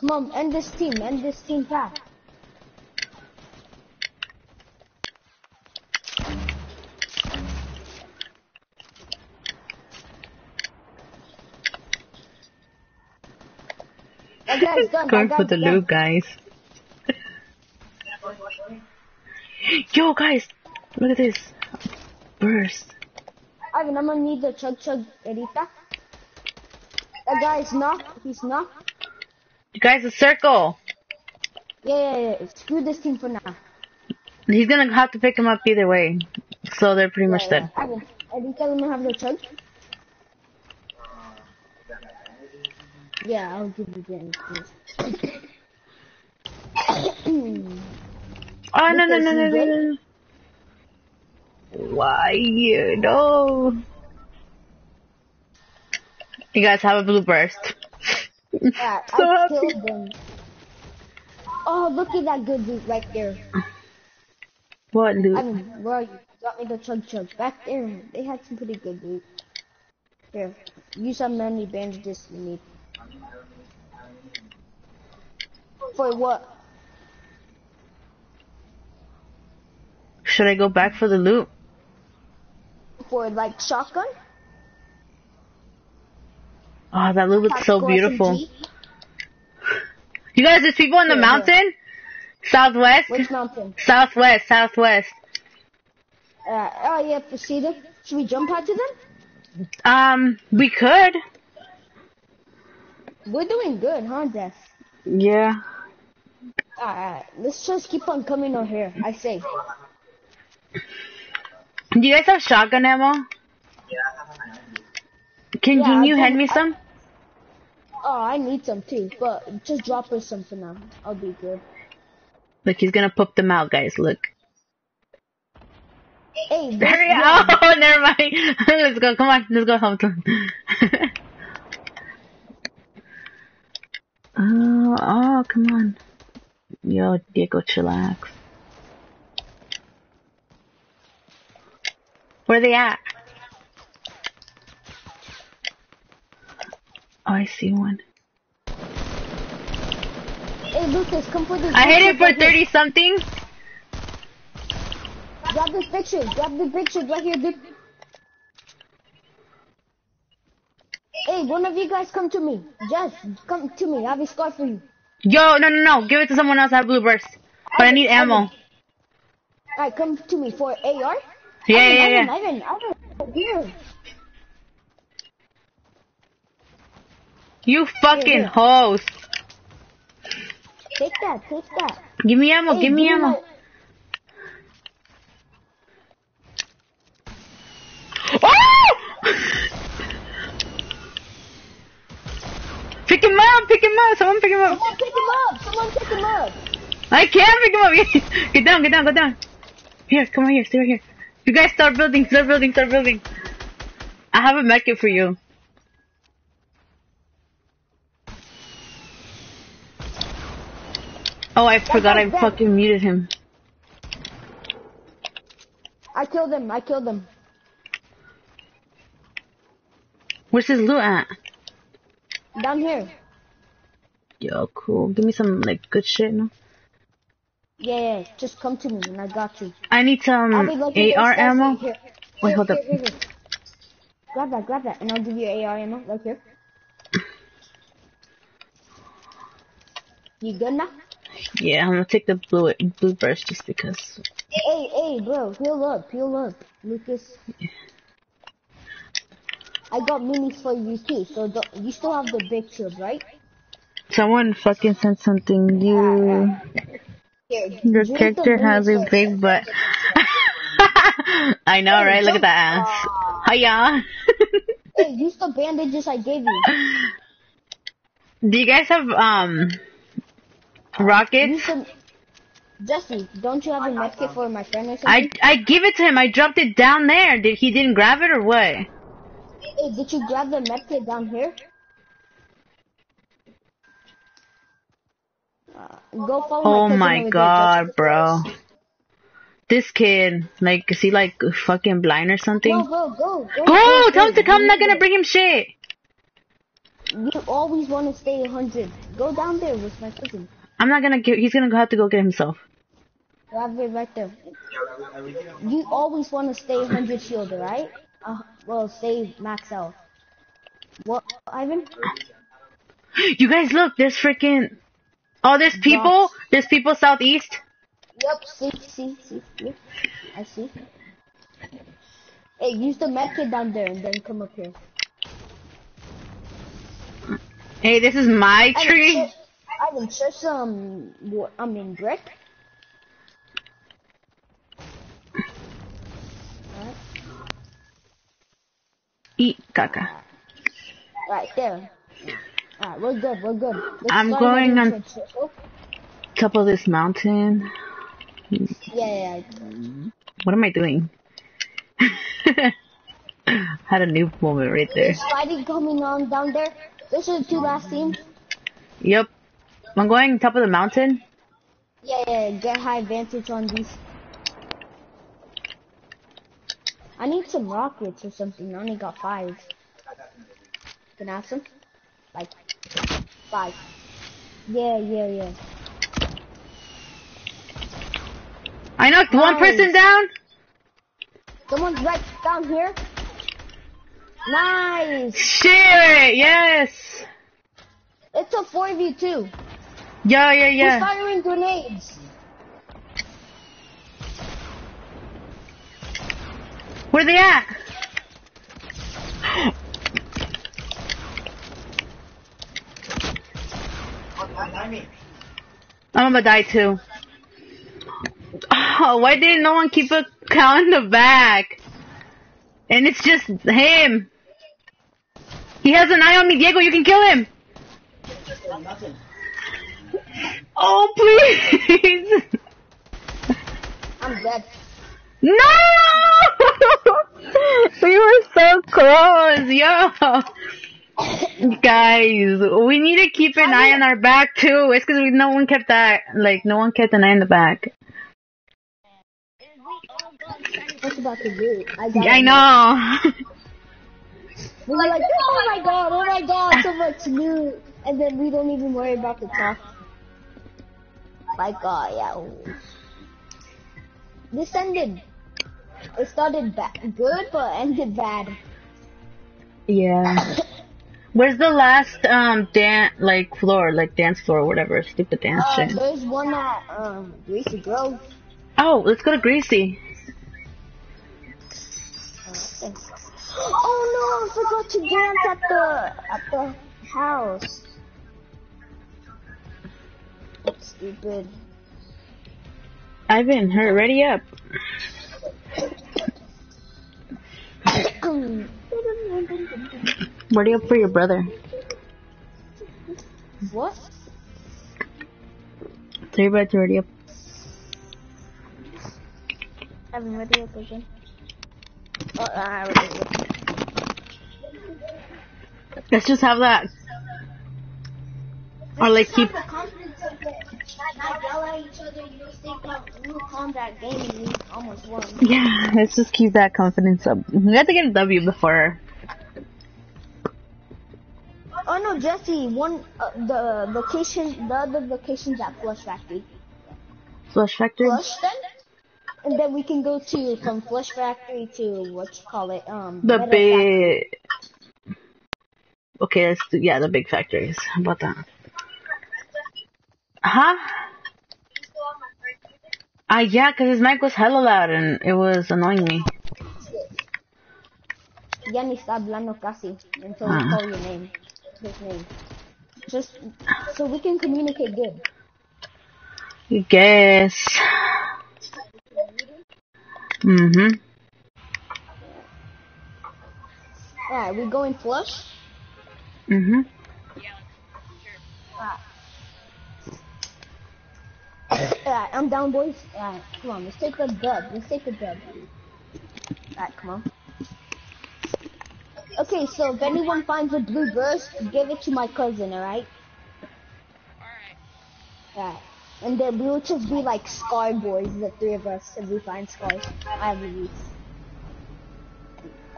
Speaker 1: Come on, end this team. End this team. That guy's done.
Speaker 2: Going for the loot, guys. Yo, guys, look at this. Burst.
Speaker 1: Ivan, I'm gonna need the chug chug Erita. That guy's knocked. He's knocked.
Speaker 2: You guys, a circle.
Speaker 1: Yeah, yeah, yeah. Screw this team for now.
Speaker 2: He's gonna have to pick him up either way. So they're pretty much
Speaker 1: yeah,
Speaker 2: dead.
Speaker 1: yeah. Ivan, Erita, let me have the chug. Yeah, I'll give you the
Speaker 2: Oh, no, no, no, no, no, no. Why you no? You guys have a blue burst.
Speaker 1: Yeah,
Speaker 2: so
Speaker 1: I
Speaker 2: happy.
Speaker 1: killed them. Oh, look at that good loot right there.
Speaker 2: What loot?
Speaker 1: Ivan, where are you? Got me the chug chug. Back there, they had some pretty good loot. Here, use how many bandages you need. For what?
Speaker 2: Should I go back for the loot?
Speaker 1: For like shotgun?
Speaker 2: Oh, that loot looks so beautiful.
Speaker 1: SMG?
Speaker 2: You guys, there's people in the
Speaker 1: Yeah, yeah.
Speaker 2: mountain? Southwest?
Speaker 1: Which mountain?
Speaker 2: Southwest, southwest.
Speaker 1: Uh, oh yeah, proceed them. Should we jump out to them?
Speaker 2: Um, we could.
Speaker 1: We're doing good, huh, Jeff?
Speaker 2: Yeah.
Speaker 1: Alright, let's just keep on coming over here. I say.
Speaker 2: Do you guys have shotgun ammo? Can,
Speaker 1: Yeah,
Speaker 2: can you hand me some?
Speaker 1: Oh, I need some too, but just drop us some for now. I'll be good.
Speaker 2: Look, he's gonna poop them out, guys. Look.
Speaker 1: Hey,
Speaker 2: Hurry
Speaker 1: yeah,
Speaker 2: up! Oh, never mind. let's go. Come on, let's go home. oh, oh, come on. Yo, Diego, chillax. Where they at? Oh, I see one.
Speaker 1: Hey, Lucas, come for this.
Speaker 2: I hit it for
Speaker 1: right here.
Speaker 2: 30 something.
Speaker 1: Grab this picture. Grab the picture right here, dude. Hey, one of you guys come to me. Just come to me. I have a scar for you.
Speaker 2: Yo, no, no, no. Give it to someone else. I have blue burst. But I need ammo.
Speaker 1: Alright, come to me for AR.
Speaker 2: Yeah, yeah,
Speaker 1: Ivan,
Speaker 2: yeah.
Speaker 1: Ivan, Ivan, Ivan, here.
Speaker 2: You fucking
Speaker 1: yeah.
Speaker 2: host.
Speaker 1: Take that, take that.
Speaker 2: Give me ammo,
Speaker 1: Hey,
Speaker 2: give me ammo.
Speaker 1: my-
Speaker 2: Oh! pick him up, pick him up, someone pick him up.
Speaker 1: Someone pick him up. Someone pick him up.
Speaker 2: I can't pick him up. get down, get down, get down. Here, come on here, stay right here. You guys start building, start building, start building. I have a medkit for you. Oh, I forgot I fucking muted him.
Speaker 1: I killed him. I killed him.
Speaker 2: Where's his loot at?
Speaker 1: Down here.
Speaker 2: Yo, cool. Give me some, like, good shit, no?
Speaker 1: Yeah, yeah. Just come to me and I got you.
Speaker 2: I need some
Speaker 1: I'll be looking
Speaker 2: AR ammo.
Speaker 1: Here.
Speaker 2: Wait, hold up.
Speaker 1: here, here. Grab that, grab that, and I'll give you AR ammo right here. You good now?
Speaker 2: Yeah, I'm gonna take the blue blue burst just because.
Speaker 1: Hey, hey, bro, heal up, heal up, Lucas. I got minis for you too, so the, you still have the big shield, right?
Speaker 2: Someone fucking sent something. You,
Speaker 1: Here,
Speaker 2: your
Speaker 1: use the
Speaker 2: character has a big butt. I know, right? Look at that ass. Hiya.
Speaker 1: Hey, use the bandages I gave you.
Speaker 2: Do you guys have um rockets?
Speaker 1: Jesse, don't you have a medkit for my friend or something?
Speaker 2: I I give it to him. I dropped it down there. Did he didn't grab it or what?
Speaker 1: Hey, did you grab the medkit down here? Go follow
Speaker 2: Oh
Speaker 1: cousin
Speaker 2: my god, bro. This kid, like, is he like fucking blind or
Speaker 1: Go,
Speaker 2: something?
Speaker 1: go, go. Go,
Speaker 2: Go! Tell him to come. I'm not gonna bring him shit.
Speaker 1: You always want to stay 100. Go down there with my cousin.
Speaker 2: I'm not gonna give. He's gonna have to go get himself.
Speaker 1: It right there.
Speaker 5: Yeah, I, I really don't
Speaker 1: You always want to stay 100 shield, right? Uh, well, stay max out. What, Ivan?
Speaker 2: You guys look. There's freaking. Oh, there's people. There's people southeast.
Speaker 1: Yep, see, see, see. Yep, I see. Hey, use the medkit down there and then come up here.
Speaker 2: Hey, this is my tree.
Speaker 1: share- Ivan, share some, I mean, brick.
Speaker 2: Eat caca.
Speaker 1: right there. Alright, we're good, we're good. Let's
Speaker 2: I'm going on-
Speaker 1: to. Oh.
Speaker 2: Top of this mountain.
Speaker 1: Yeah, yeah, yeah.
Speaker 2: What am I doing? Had a new moment right there.
Speaker 1: There's fighting coming on down there. This is the two last teams.
Speaker 2: Yep. I'm going top of the mountain.
Speaker 1: Yeah, yeah, get high advantage on these. I need some rockets or something. I only got five. Can I have some? Like, five. Yeah, yeah, yeah.
Speaker 2: I knocked one person down.
Speaker 1: Someone's right down here. Nice!
Speaker 2: Shit. Yes.
Speaker 1: It's a 4v2.
Speaker 2: Yeah, yeah,
Speaker 1: Who's
Speaker 2: yeah.
Speaker 1: firing grenades?
Speaker 2: Where they at?
Speaker 5: I mean,
Speaker 2: I'm gonna die too. Oh, why didn't no one keep a count in the back? And it's just him. He has an eye on me, Diego. You can kill him. Oh, please.
Speaker 1: I'm dead.
Speaker 2: No! we were so close, yo. Guys, we need to keep an eye on our back too. It's because no one kept that, like, no one kept an eye on the back.
Speaker 4: And we all got kind of
Speaker 1: What's about to do? I got
Speaker 2: I know.
Speaker 1: We were like, oh my god, oh my god, so much loot. And then we don't even worry about the top. My god, yeah. This ended. It started bad, good, but ended bad.
Speaker 2: yeah. Where's the last um dance like floor, like dance floor or whatever, stupid dance
Speaker 1: Uh,
Speaker 2: shit?
Speaker 1: there's one at um Greasy Grove.
Speaker 2: Oh, let's go to Greasy.
Speaker 1: Oh no, I forgot to dance at the at the house. That's stupid.
Speaker 2: Ivan, hurry, ready up. Ready up for your brother.
Speaker 1: what?
Speaker 2: Tell your brother to ready up.
Speaker 1: I haven't read it again. Oh, ah, I already did.
Speaker 2: Let's just have that. Or like keep.
Speaker 1: the confidence of it. Not yell at each other. You just think that we will calm that game and we almost won.
Speaker 2: Yeah, let's just keep that confidence up. We have to get a W before.
Speaker 1: Oh no, Jesse, one uh, the location, the other location's at Flush Factory.
Speaker 2: Flush Factory?
Speaker 1: Flush then, and then we can go to from Flush Factory to what you call it, um,
Speaker 2: The
Speaker 1: Meadow Factory.
Speaker 2: big. Okay, let's do, yeah, the big factories. How about that? Huh? Ah, yeah, cause his mic was hella loud and it was annoying me.
Speaker 1: Ya ni está hablando casi until we
Speaker 2: Ah.
Speaker 1: call your name, his name. Just so we can communicate good.
Speaker 2: I guess. Mhm.
Speaker 1: Alright, we going Flush?
Speaker 2: Mhm.
Speaker 1: Alright, I'm down, boys. Alright, come on, let's take the dub. Let's take the dub. Alright, come on. Okay, so if anyone finds a blue burst, give it to my cousin, alright? Alright. And then we will just be like Scar boys, the three of us, if we find scars. I have the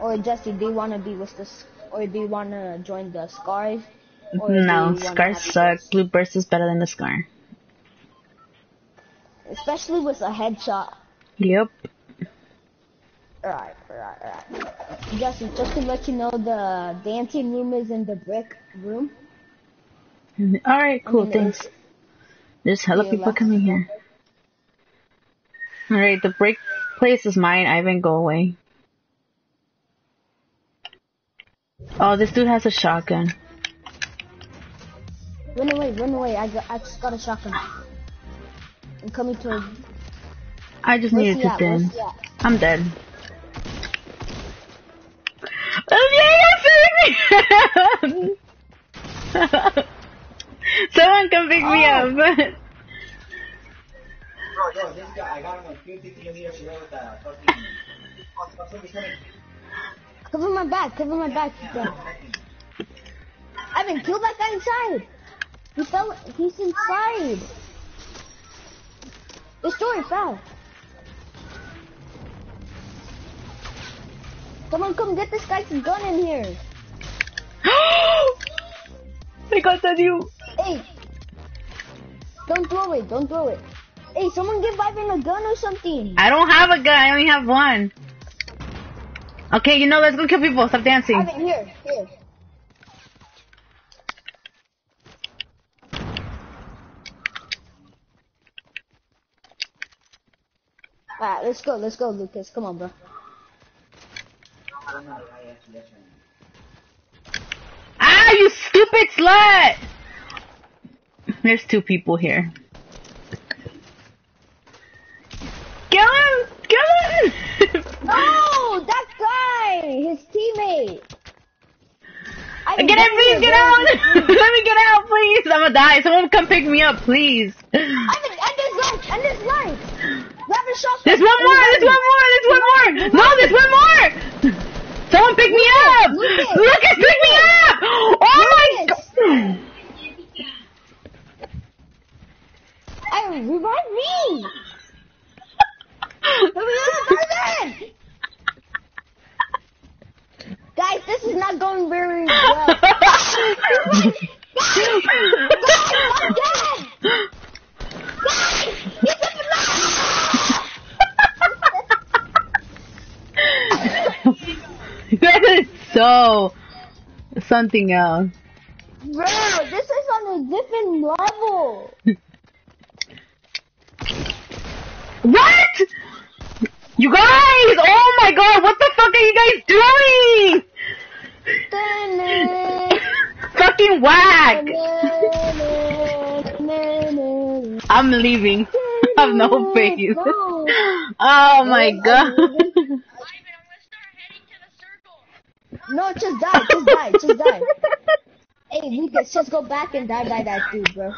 Speaker 1: Or Jesse, do you wanna be with this, or do you wanna join the scars? Or do you
Speaker 2: No,
Speaker 1: wanna
Speaker 2: scars suck. Blue burst is better than the scar.
Speaker 1: Especially with a headshot.
Speaker 2: Yep.
Speaker 1: Alright, alright, alright. Jesse, just to let you know, the dancing room is in the brick room.
Speaker 2: Alright, cool,
Speaker 1: I mean,
Speaker 2: thanks. There's hella people coming here. Alright, the break place is mine. Ivan, go away. Oh, this dude has a shotgun.
Speaker 1: Run away, run away. I, got, I just got a shotgun. I'm coming towards you.
Speaker 2: I just
Speaker 1: Where's
Speaker 2: needed to thin. I'm dead. Someone come pick me
Speaker 1: Oh.
Speaker 2: up.
Speaker 5: Bro, yo, this guy, I got him like 50 kilometers away with that fucking. Oh, stop, somebody's coming.
Speaker 1: Cover my back, cover my back. He's dead. Ivan, kill that guy inside. He fell, he's inside. Destroy it fast. Someone come get this guy's gun in here.
Speaker 2: I got that you.
Speaker 1: Hey, don't throw it, don't throw it. Hey, someone give Ivan a gun or something.
Speaker 2: I don't have a gun. I only have one. Okay, you know, let's go kill people. Stop dancing.
Speaker 1: Ivan, here, here. Alright, let's go, let's go, Lucas. Come on, bro.
Speaker 2: Stupid slut! There's two people here. Kill him! Kill him!
Speaker 1: No, that guy, his teammate. Ivan,
Speaker 2: get in,
Speaker 1: in
Speaker 2: please get out! Let me get out, please! I'm gonna die. Someone come pick me up, please.
Speaker 1: Ivan, end his life, end his life. Grab a shotgun.
Speaker 2: There's one more! There's one more! There's one more! No, there's one more! Someone pick me up!
Speaker 1: Lucas,
Speaker 2: pick me up! Oh my!
Speaker 1: Ivan, revive me. Let me out, Ivan. Guys, this is not going very well. Guys, guys, I'm. Guys, he's in the
Speaker 2: that is so something else.
Speaker 1: Bro, this is on a different level.
Speaker 2: What? You guys! Oh my god, what the fuck are you guys doing? Fucking whack! I'm leaving. I have no face.
Speaker 1: Go.
Speaker 2: Oh my god.
Speaker 1: No, just die, just die, just die. Hey, we Lucas, just go back and die by that dude, bro.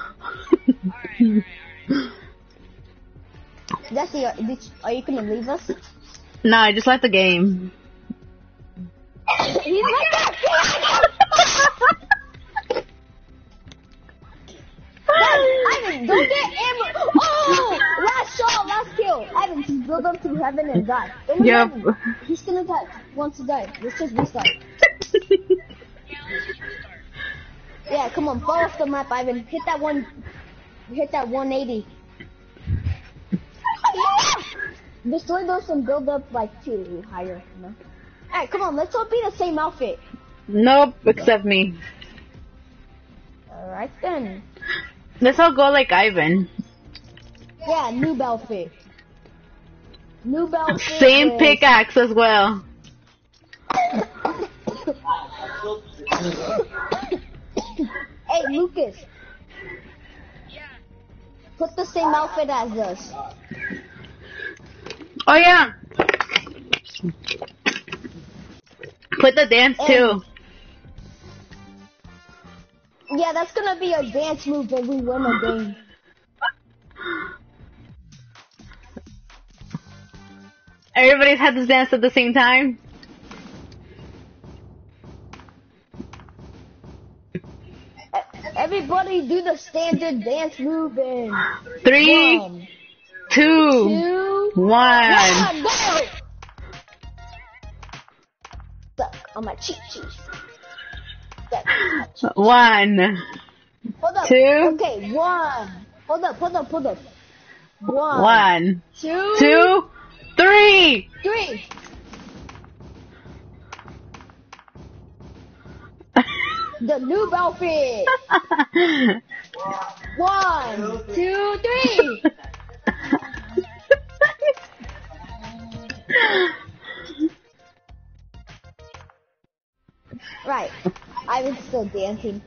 Speaker 1: Jesse, are, are you gonna leave us?
Speaker 2: no, I just left the game.
Speaker 1: He's right there! Ivan, don't get ammo! Oh! Last shot, last kill! Ivan, just build up to heaven and die. Don't
Speaker 2: Yep.
Speaker 1: him. He's gonna die. He wants to die. Let's just restart.
Speaker 4: Yeah, let's just restart.
Speaker 1: Yeah, come on, fall off the map, Ivan. Hit that one. Hit that 180. Destroy those and build up like two higher, you know? Alright, come on, let's all be the same outfit.
Speaker 2: nope, except me.
Speaker 1: Alright then.
Speaker 2: Let's all go like Ivan.
Speaker 1: Yeah, new outfit. Noob outfit.
Speaker 2: Same
Speaker 1: with-
Speaker 2: pickaxe as well.
Speaker 1: Hey, Lucas,
Speaker 4: Yeah.
Speaker 1: put the same outfit as us.
Speaker 2: Oh yeah. Put the dance too.
Speaker 1: Yeah, that's gonna be a dance move when we win a game.
Speaker 2: Everybody's had this dance at the same time.
Speaker 1: Everybody do the standard dance move in
Speaker 2: Three,
Speaker 1: one,
Speaker 2: two,
Speaker 1: two,
Speaker 2: one.
Speaker 1: one, go! Suck on my cheek cheese.
Speaker 2: One.
Speaker 1: Hold up.
Speaker 2: Two.
Speaker 1: Okay, one. Hold up, hold up, hold up. One.
Speaker 2: One,
Speaker 1: Two.
Speaker 2: two, three.
Speaker 1: Three. The new outfit. One, two, three. Right. I was still dancing.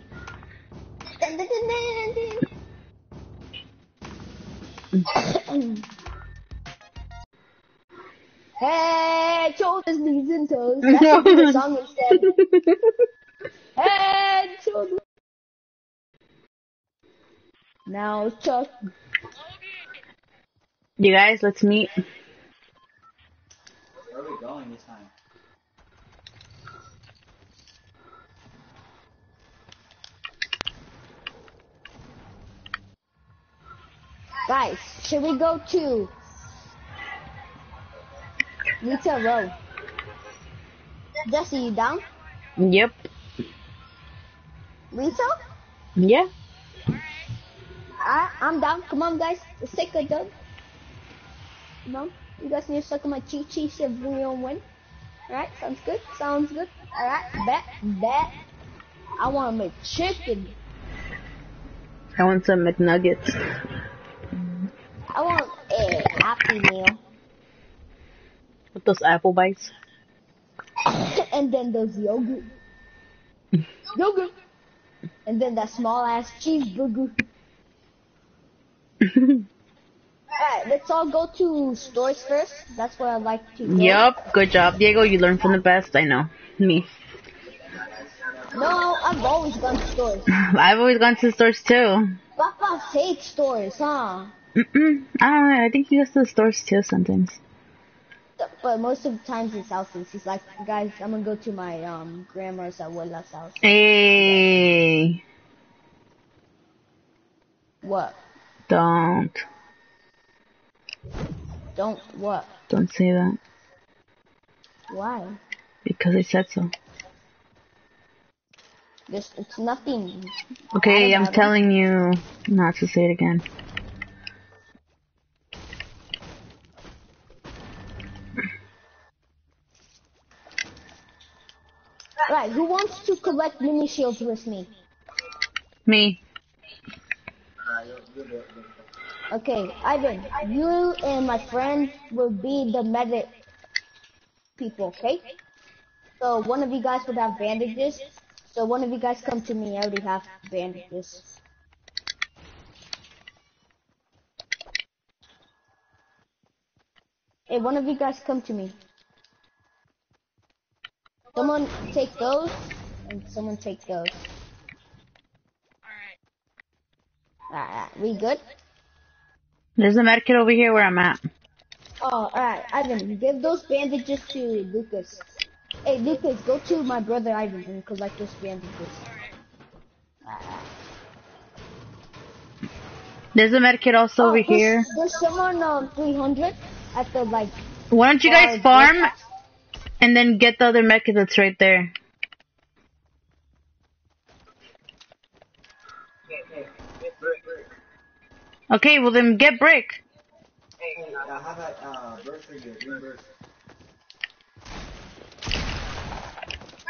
Speaker 1: Head, shoulders, knees, and toes. That should be the song instead. Head, shoulders. Now Chuck.
Speaker 2: You guys, let's meet.
Speaker 5: Where are we going this time?
Speaker 1: Guys, should we go to Lita Row? Jesse, you down?
Speaker 2: Yep.
Speaker 1: Lisa?
Speaker 2: Yeah.
Speaker 1: I, I'm down. Come on, guys. Let's take a dub. Come on. You guys need to suck on my cheek cheeks if we don't win. Alright, sounds good. Sounds good. Alright, bet, bet. I want my chicken.
Speaker 2: I want some McNuggets.
Speaker 1: I want a happy meal.
Speaker 2: With those apple bites.
Speaker 1: and then those yogurt. yogurt. And then that small ass cheeseburger. Alright, let's all go to stores first. That's what I like to go.
Speaker 2: Yup. Good job, Diego. You learn from the best. I know. Me.
Speaker 1: No, I've always gone to stores.
Speaker 2: I've always gone to stores too.
Speaker 1: Papa hates stores, huh?
Speaker 2: I don't know. I think he goes to the stores too sometimes.
Speaker 1: But most of the times it's houses. He's like, guys, I'm gonna go to my um grandma's abuela's house.
Speaker 2: Hey.
Speaker 1: What?
Speaker 2: Don't.
Speaker 1: Don't what?
Speaker 2: Don't say that.
Speaker 1: Why?
Speaker 2: Because I said so.
Speaker 1: There's it's nothing.
Speaker 2: Okay, I'm
Speaker 1: about it.
Speaker 2: telling you not to say it again.
Speaker 1: Right, who wants to collect mini shields with me?
Speaker 2: Me.
Speaker 5: You'll, you'll do it. you'll do it.
Speaker 1: Okay, Ivan, you and my friend will be the medic people, okay? So one of you guys would have bandages. So one of you guys come to me. I already have bandages. Hey, one of you guys come to me. Someone take those, and someone take those.
Speaker 4: Alright.
Speaker 1: Alright, we good?
Speaker 2: There's a medkit over here where I'm at.
Speaker 1: Oh, alright, Ivan, give those bandages to Lucas. Hey, Lucas, go to my brother Ivan and collect those bandages.
Speaker 4: Alright.
Speaker 2: There's a medkit also
Speaker 1: Oh,
Speaker 2: over
Speaker 1: there's-
Speaker 2: here.
Speaker 1: There's someone on 300 at the, like,
Speaker 2: Why don't you guys
Speaker 1: uh,
Speaker 2: farm and then get the other medkit that's right there? Okay, well then get brick.
Speaker 5: Hey, uh, how about, uh, burst green burst?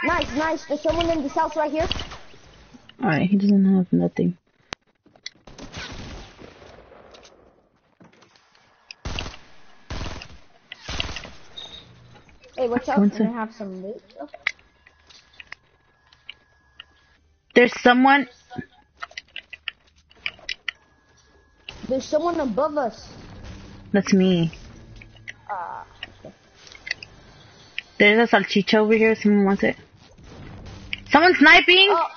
Speaker 1: nice, nice. There's someone in this house right here.
Speaker 2: Alright, he doesn't have nothing.
Speaker 1: Hey,
Speaker 2: what's
Speaker 1: up? Gonna
Speaker 2: sec.
Speaker 1: have some loot. Oh,
Speaker 2: There's someone.
Speaker 1: There's someone above us.
Speaker 2: That's me.
Speaker 1: Uh,
Speaker 2: There's a salchicha over here. Someone wants it. Someone sniping.
Speaker 1: oh,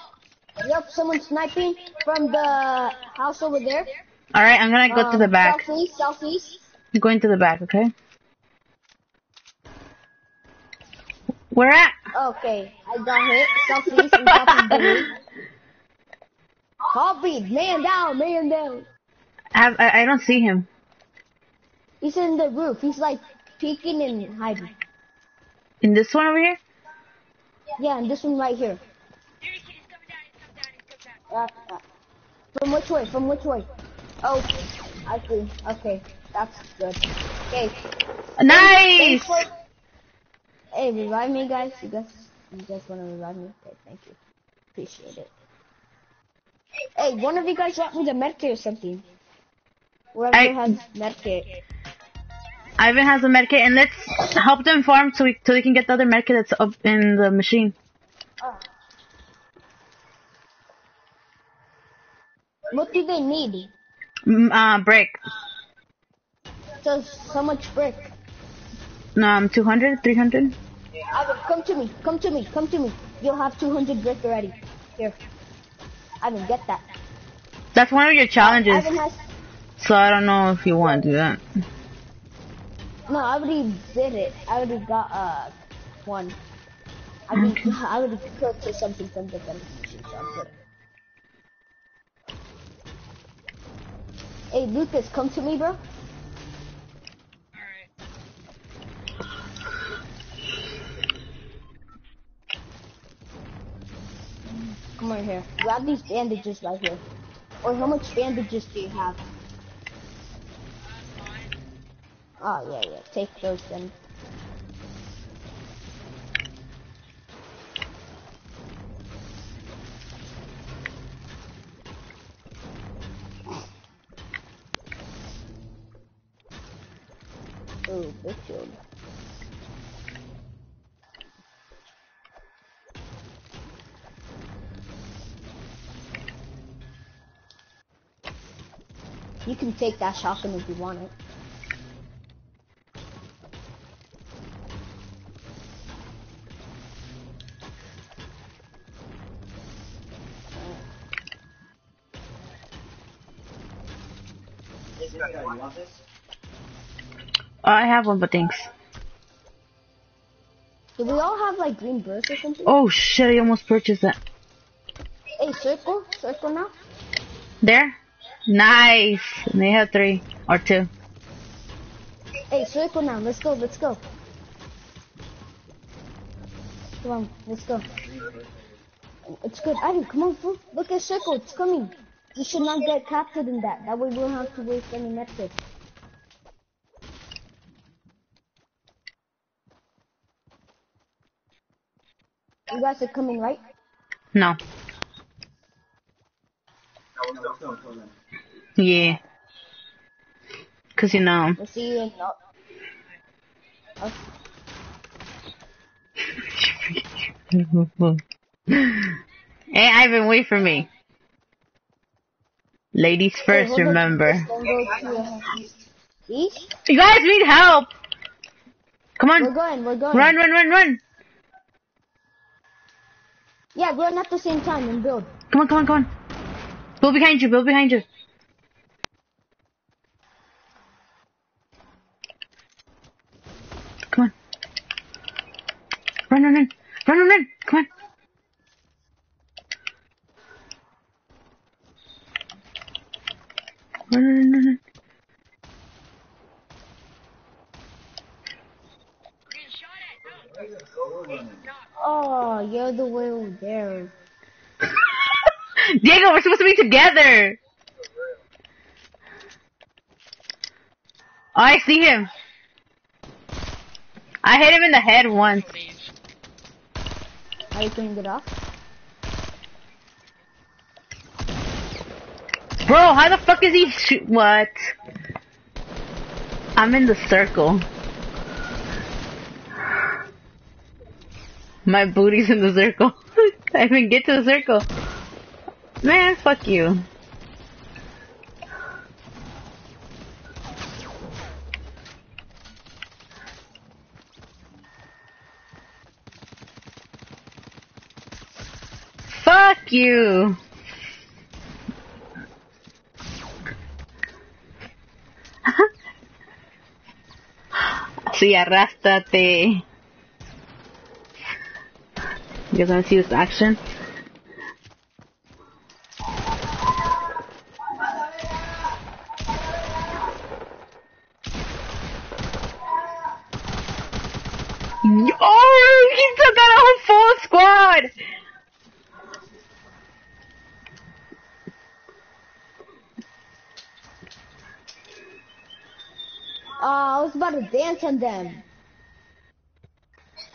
Speaker 1: yep, someone sniping from the house over there.
Speaker 2: Alright, I'm gonna go to
Speaker 1: Um,
Speaker 2: the back.
Speaker 1: Southeast, southeast.
Speaker 2: I'm going to the back, okay? Where at?
Speaker 1: Okay, I got hit. Southeast and. Copied. Man down, man down.
Speaker 2: Have I, I don't see him.
Speaker 1: He's in the roof. He's like peeking and hiding.
Speaker 2: In this one over here?
Speaker 1: Yeah, and this one right here. Uh, uh, from which way? From which way? Oh, I see. Okay, that's good. Okay.
Speaker 2: Nice!
Speaker 1: Thanks for- Hey, revive me, guys. You guys, you guys want to revive me? Okay, thank you. Appreciate it. Hey, one of you guys want me to medkit or something? Whoever
Speaker 2: I-
Speaker 1: has medkit.
Speaker 2: Ivan has a medkit, and let's help them farm so we so we can get the other medkit that's up in the machine.
Speaker 1: Oh. What do they need?
Speaker 2: Mm, uh, brick.
Speaker 1: So so much brick.
Speaker 2: No, um, 200, 300.
Speaker 1: Ivan, come to me. Come to me. Come to me. You'll have 200 brick already. Here. Ivan, get that.
Speaker 2: That's one of your challenges.
Speaker 1: Has.
Speaker 2: So I don't know if you want to do that.
Speaker 1: No, I already did it. I already got uh one. I mean,
Speaker 2: Okay.
Speaker 1: I already purchased something from the vending machine, so I'm good. Hey, Lucas, come to me, bro. Come right here. Grab these bandages right here. Or how much bandages do you have? Oh, yeah, yeah. Take those then. Oh, big shield. You can take that shotgun if you want it.
Speaker 5: This guy, you want this?
Speaker 2: Oh, I have one, but thanks.
Speaker 1: Do we all have like green bursts or something?
Speaker 2: Oh shit! I almost purchased that.
Speaker 1: Hey, circle, circle now.
Speaker 2: There. Nice. And they have three or two.
Speaker 1: Hey, circle now. Let's go, let's go. Come on, let's go. It's good. Ivan, come on, fool. Look at circle. It's coming. We should not get captured in that. That way we don't have to waste any methods. You guys are coming, right?
Speaker 2: No.
Speaker 5: No, let's go, let's go then.
Speaker 2: Yeah. Cause you know.
Speaker 1: We'll see you in. Oh,
Speaker 2: hey, Ivan, wait for me. Ladies first, remember.
Speaker 1: Just don't go too ahead. East?
Speaker 2: You guys need help! Come on.
Speaker 1: We're going, we're going.
Speaker 2: run, run, run, run!
Speaker 1: Yeah, run at the same time and build.
Speaker 2: Come on, come on, come on. Build behind you, build behind you. Run, run, run. Run, run, run. Come on. Run, run, run, run.
Speaker 1: Oh, you're the way over there.
Speaker 2: Diego, we're supposed to be together. Oh, I see him. I hit him in the head once.
Speaker 1: How you get off?
Speaker 2: Bro, how the fuck is he shoot? What? I'm in the circle. My booty's in the circle. I even get to the circle. Man, fuck you. Fuck you. Sí, arrástrate. You guys wanna see this action? Oh, he took out a full squad!
Speaker 1: Oh, I was about to dance on them.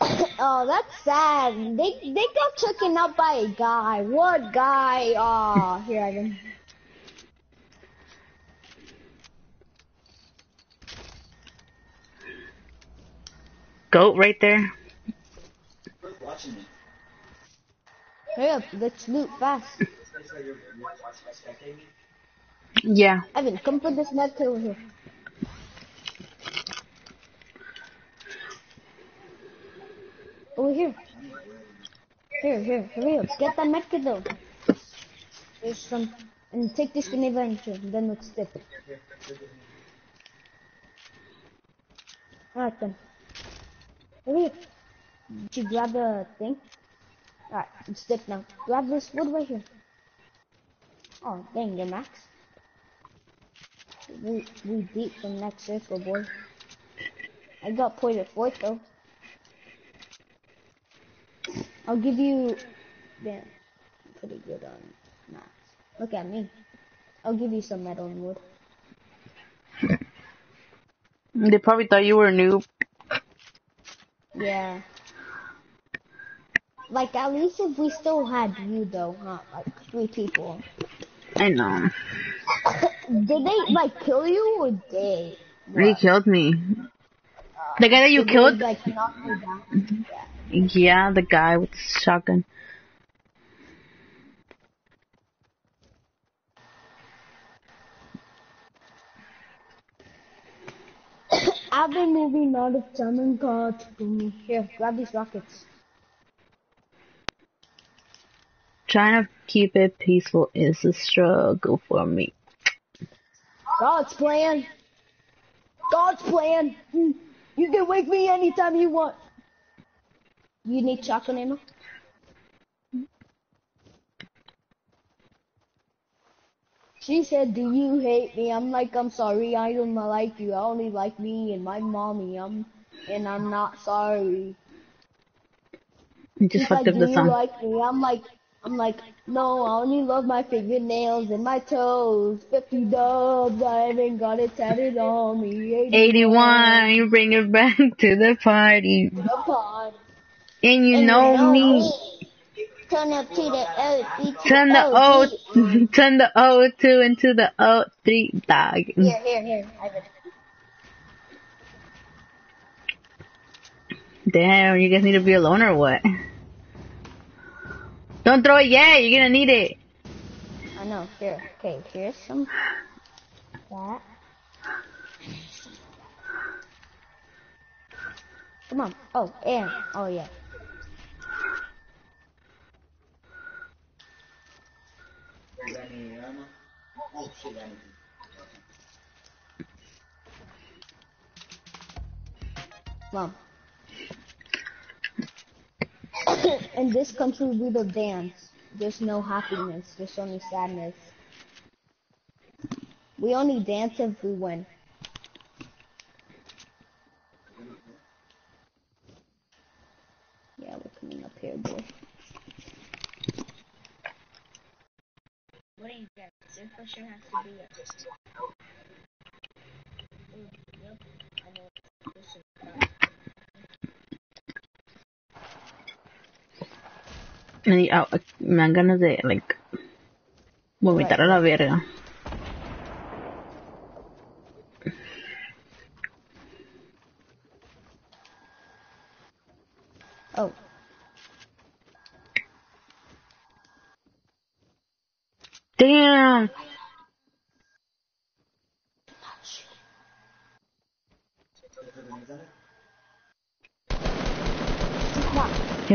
Speaker 1: oh, that's sad. They they got taken out by a guy. What guy? Oh, here I am.
Speaker 2: Goat right there.
Speaker 1: Hurry up, let's loot fast.
Speaker 5: That's why you're you're watching my spectating me?
Speaker 2: Yeah.
Speaker 1: Evan, come put this kit over here. Over here. Here, here, hurry up. Get that med kit though. There's some, and take this grenade launcher, then let's dip. Alright then. Hurry up. Did you grab the thing? Alright, let's dip now. Grab this wood right here. Oh, dang, you're max. We, we beat the next circle, boy. I got pointed fourth though. I'll give you. Damn, pretty good on max. Look at me. I'll give you some metal and wood.
Speaker 2: They probably thought you were a noob.
Speaker 1: Yeah. Like at least if we still had you though, not like three people.
Speaker 2: I know.
Speaker 1: Did they like kill you or they?
Speaker 2: They killed me. The guy that you
Speaker 1: Did they,
Speaker 2: killed?
Speaker 1: like knock you down? Yeah.
Speaker 2: Yeah, the guy with the shotgun.
Speaker 1: I've been moving out of German cards to me. Here, grab these rockets.
Speaker 2: Trying to keep it peaceful is a struggle for me.
Speaker 1: God's plan. God's plan. Hmm. You can wake me anytime you want. You need chocolate ammo? She said, do you hate me? I'm like, I'm sorry, I don't like you. I only like me and my mommy. I'm, and I'm not sorry.
Speaker 2: You just
Speaker 1: She's
Speaker 2: fucked
Speaker 1: like,
Speaker 2: up
Speaker 1: do
Speaker 2: the
Speaker 1: you
Speaker 2: song.
Speaker 1: like me? I'm like, I'm like, no, I only love my fingernails and my toes. 50 dubs, I haven't got it tatted on me.
Speaker 2: 81, you bring it back to the party.
Speaker 1: The pod
Speaker 2: and you, know, me.
Speaker 1: Turn to the O,
Speaker 2: turn the
Speaker 1: O,
Speaker 2: turn the O two into the O three dog.
Speaker 1: Here, here, here. I.
Speaker 2: Damn, you guys need to be alone or what? Don't throw it yet. You're gonna need it.
Speaker 1: I know. Here, okay. Here's some that. Come on. Oh, and oh yeah.
Speaker 5: Danny.
Speaker 1: In this country, we don't dance. There's no happiness. There's only sadness. We only dance if we win. Yeah, we're coming up here, boy.
Speaker 4: Sure has to. This.
Speaker 2: Me, me dan ganas de, like, vomitar a la verga.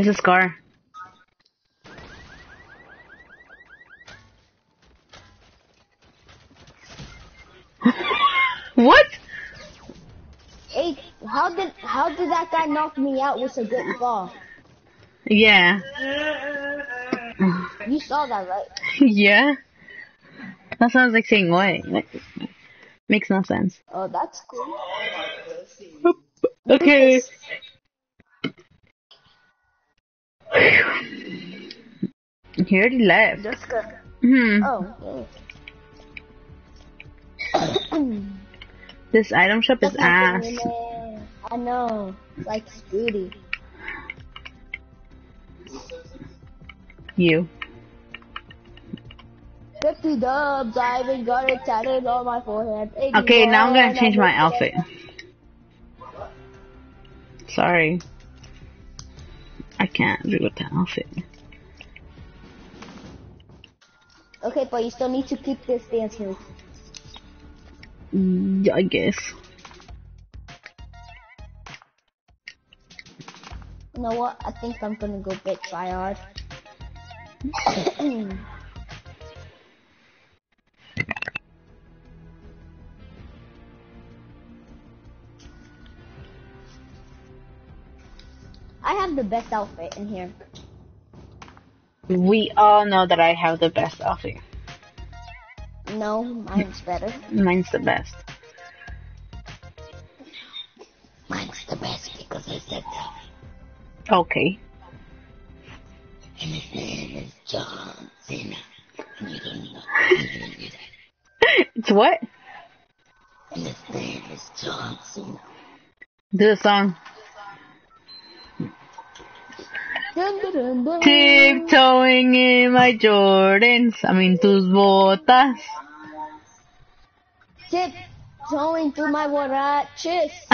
Speaker 2: Here's a scar. what?
Speaker 1: hey, how did how did that guy knock me out with a good ball?
Speaker 2: Yeah.
Speaker 1: You saw that, right?
Speaker 2: yeah. That sounds like saying what? Makes no sense.
Speaker 1: Oh, that's cool.
Speaker 2: Okay. He already left.
Speaker 1: Just.
Speaker 2: Hmm.
Speaker 1: Oh.
Speaker 2: This item shop is
Speaker 1: That's
Speaker 2: ass.
Speaker 1: I know. Like Scooty.
Speaker 2: You.
Speaker 1: 50 dubs, I even got it tatted on my forehead.
Speaker 2: Okay, now I'm gonna change my outfit. Sorry. I can't do that outfit.
Speaker 1: Okay, but you still need to keep this dance move.
Speaker 2: Mm, yeah, I guess.
Speaker 1: You know what? I think I'm gonna go bit try have the best outfit in here.
Speaker 2: We all know that I have the best outfit.
Speaker 1: No, mine's better.
Speaker 2: Mine's the best.
Speaker 1: Mine's the best because I said so.
Speaker 2: Okay.
Speaker 1: And his name is John Cena. And you don't know.
Speaker 2: it's what?
Speaker 1: And his name is John Cena.
Speaker 2: Do the song.
Speaker 1: Dun, dun, dun, dun.
Speaker 2: Tiptoeing in my Jordans. I mean, tus botas.
Speaker 1: Tiptoeing through my huaraches.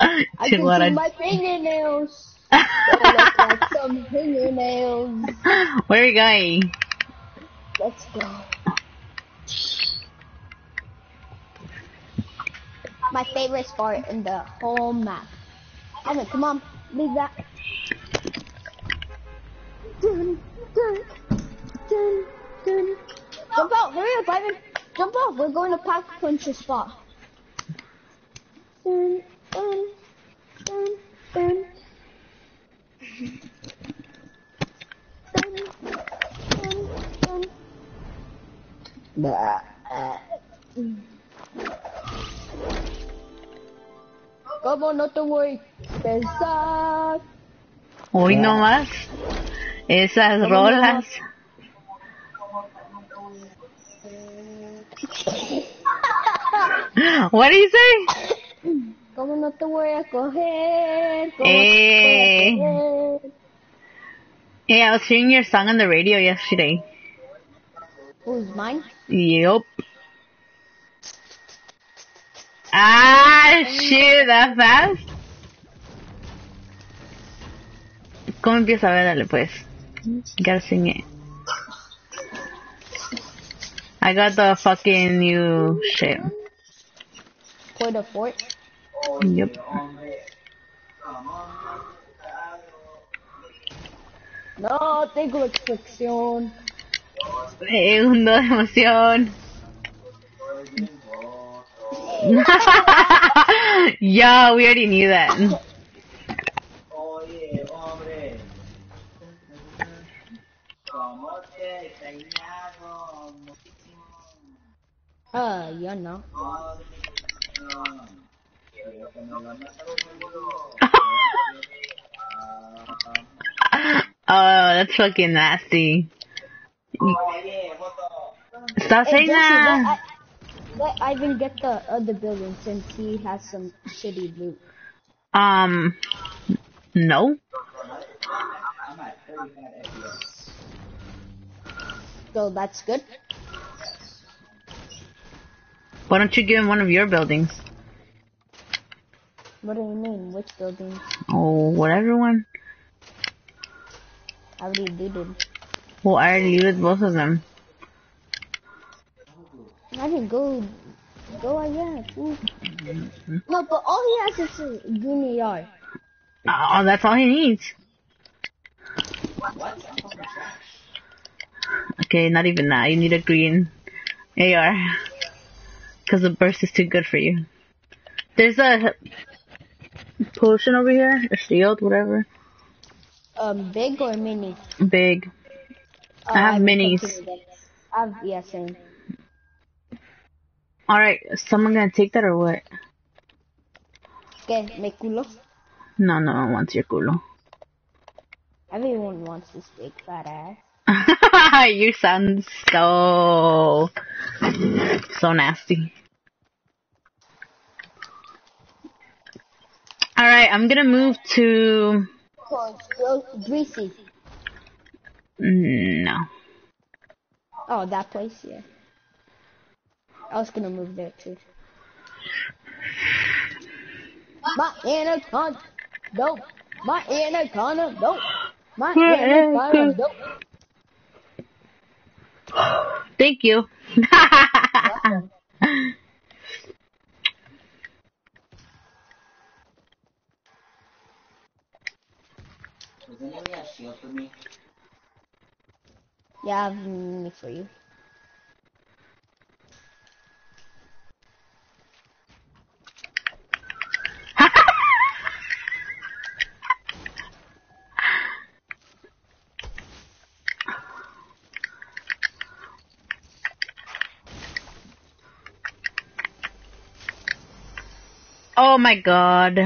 Speaker 1: I can see my fingernails. Look like some fingernails.
Speaker 2: Where are you going?
Speaker 1: Let's go. My favorite spot in the whole map. Evan, come on, leave that. Dun, dun, dun, dun. Jump out, hurry up, Ivan. Jump out, we're going to pack punch your spot. Dun, dun, dun, dun. Dun, dun, dun. Blah. ¿Cómo no te voy a pensar?
Speaker 2: Hoy nomás. Esas rolas. What do you say?
Speaker 1: ¿Cómo no te voy a coger? ¿Cómo
Speaker 2: Eh.
Speaker 1: no te voy a coger?
Speaker 2: Hey, I was hearing your song on the radio yesterday.
Speaker 1: Who's mine?
Speaker 2: Yup. Ah, shit, that fast? ¿Cómo empieza? A ver, dale pues. It. I got the fucking new shit.
Speaker 1: For the fort.
Speaker 2: Yep.
Speaker 1: No, tengo extracción.
Speaker 2: Segundo de emoción. yeah, we already knew that.
Speaker 5: Oye, hombre. ¿Cómo te he extrañado muchísimo?
Speaker 1: Ah, yo no.
Speaker 5: Quiero que me lo mandes seguro.
Speaker 2: Oh, that's fucking nasty. Stop saying that.
Speaker 1: Let, Ivan get the other building since he has some shitty loot.
Speaker 2: Um, no.
Speaker 5: I'm at 35 FPS.
Speaker 1: So that's good.
Speaker 2: Why don't you give him one of your buildings?
Speaker 1: What do you mean? Which building?
Speaker 2: Oh, whatever one.
Speaker 1: I already looted.
Speaker 2: Well, I already looted both of them.
Speaker 1: I didn't go. Go again. Ooh. No, but all he has is a junior yard.
Speaker 2: Oh, that's all he needs. Okay, not even that. You need a green AR. Because the burst is too good for you. There's a potion over here, a shield, whatever.
Speaker 1: Um, big or mini?
Speaker 2: Big.
Speaker 1: Uh,
Speaker 2: I have
Speaker 1: haven't
Speaker 2: minis.
Speaker 1: I have, yeah, same.
Speaker 2: Alright, someone gonna take that or what?
Speaker 1: Okay, me culo.
Speaker 2: No, no one wants your culo.
Speaker 1: Everyone wants this big fat ass.
Speaker 2: you sound so, so nasty. Alright, I'm gonna move to,
Speaker 1: greasy.
Speaker 2: Mm, no.
Speaker 1: Oh, that place, yeah. I was gonna move there too. My anaconda, dope. My anaconda, dope. My
Speaker 2: My
Speaker 1: anaconda,
Speaker 2: anaconda.
Speaker 1: dope.
Speaker 2: Thank you.
Speaker 5: Does anyone have shield for me?
Speaker 1: Yeah, I have mini for you.
Speaker 2: Oh my god.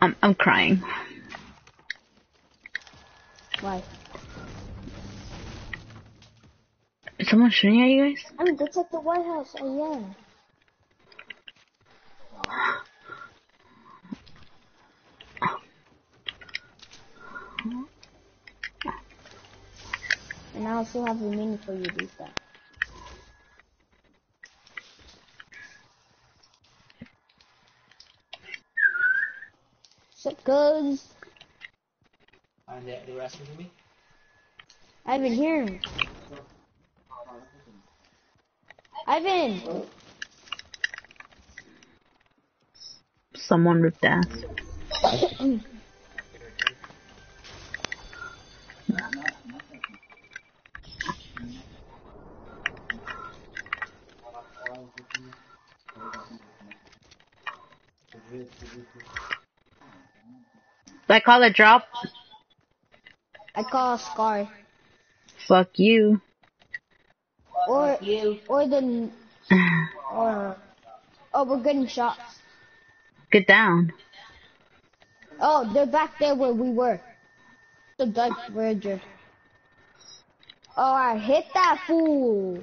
Speaker 2: I'm, I'm crying.
Speaker 1: Why?
Speaker 2: Is someone shooting at you guys?
Speaker 1: I mean, that's at the White House. Oh, yeah. And I also have a mini for you, Lisa. Suckers.
Speaker 5: And the, the rest of me?
Speaker 1: Ivan, hear him. Ivan!
Speaker 2: Someone ripped ass. I call it drop.
Speaker 1: I call a Scar.
Speaker 2: Fuck you.
Speaker 1: Or, you. or the, or, oh, we're getting shots.
Speaker 2: Get down.
Speaker 1: Oh, they're back there where we were. The Dutch Verger. Oh, I hit that fool.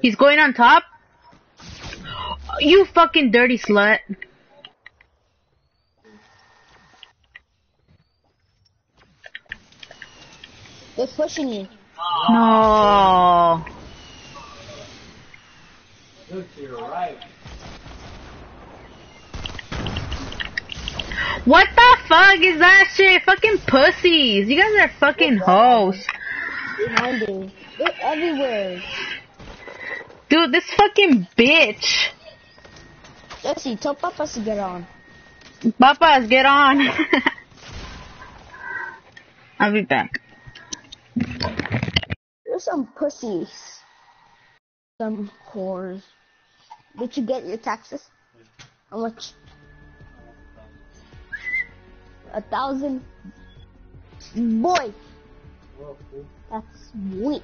Speaker 2: He's going on top? You fucking dirty slut.
Speaker 1: They're pushing you.
Speaker 2: No.
Speaker 5: Look to your right.
Speaker 2: What the fuck is that shit? Fucking pussies. You guys are fucking hoes.
Speaker 1: Behind you. They're everywhere.
Speaker 2: Dude, this fucking bitch.
Speaker 1: Jesse, tell Papa to get on.
Speaker 2: Papas, get on. I'll be back.
Speaker 1: Some pussies. Some whores. Did you get your taxes? How much? A thousand? Boy, that's weak.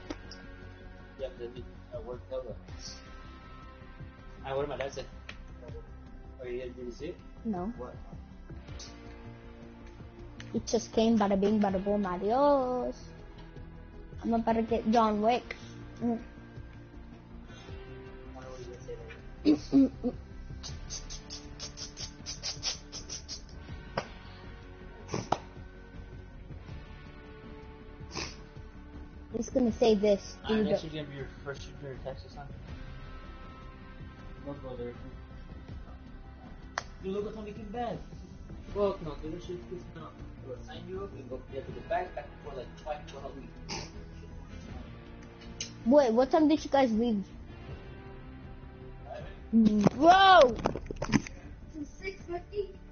Speaker 6: Yeah, uh, worked out. Ah, what am I say? Oh, yeah, did you see it?
Speaker 1: No.
Speaker 6: What?
Speaker 1: It just came bada bing bada boom adios. I'm about to get John Wick. Mm.
Speaker 6: I wonder what you gonna say later.
Speaker 1: Just gonna say this. Do you
Speaker 6: next
Speaker 1: go-
Speaker 6: year gonna be your first year in Texas, huh? Don't go there. You look at something bad. Well, no, the shit is not. We'll sign you up and go yeah, to the back, back for like twice for a week.
Speaker 1: Wait, what time did you guys leave? Bro!
Speaker 6: 6.50.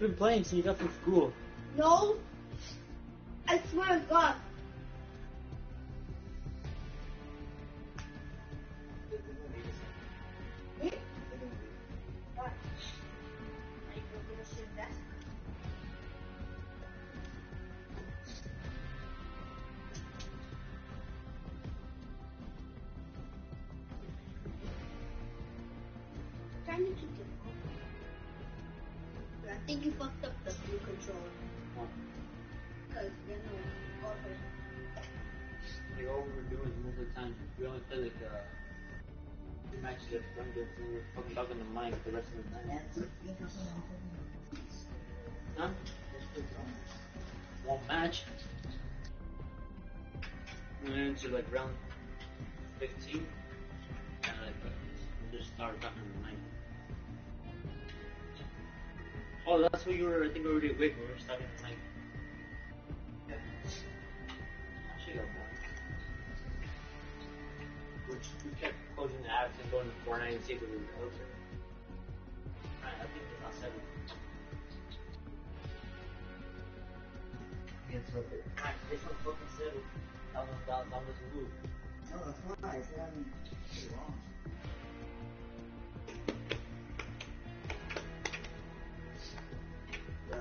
Speaker 6: been playing since you got from school.
Speaker 4: No. I swear to God. Think you fucked up the blue controller. Cause you know, all the
Speaker 6: Like all we were doing is most of the time we only play like uh matches at one game and we're fucking talking to Mike the rest of the time. Huh? One match. And then to like round fifteen and like we just started talking to Mike. Oh, that's what you were, I think, already awake when we were starting to Mike. Yeah. She got one. Which we kept closing the apps and going to Fortnite and see if it was open. Alright, I think it's not seven.
Speaker 5: It's okay.
Speaker 6: Alright, this one's fucking seven. That one's that, that one's moved.
Speaker 5: No, that's fine. It's having too long.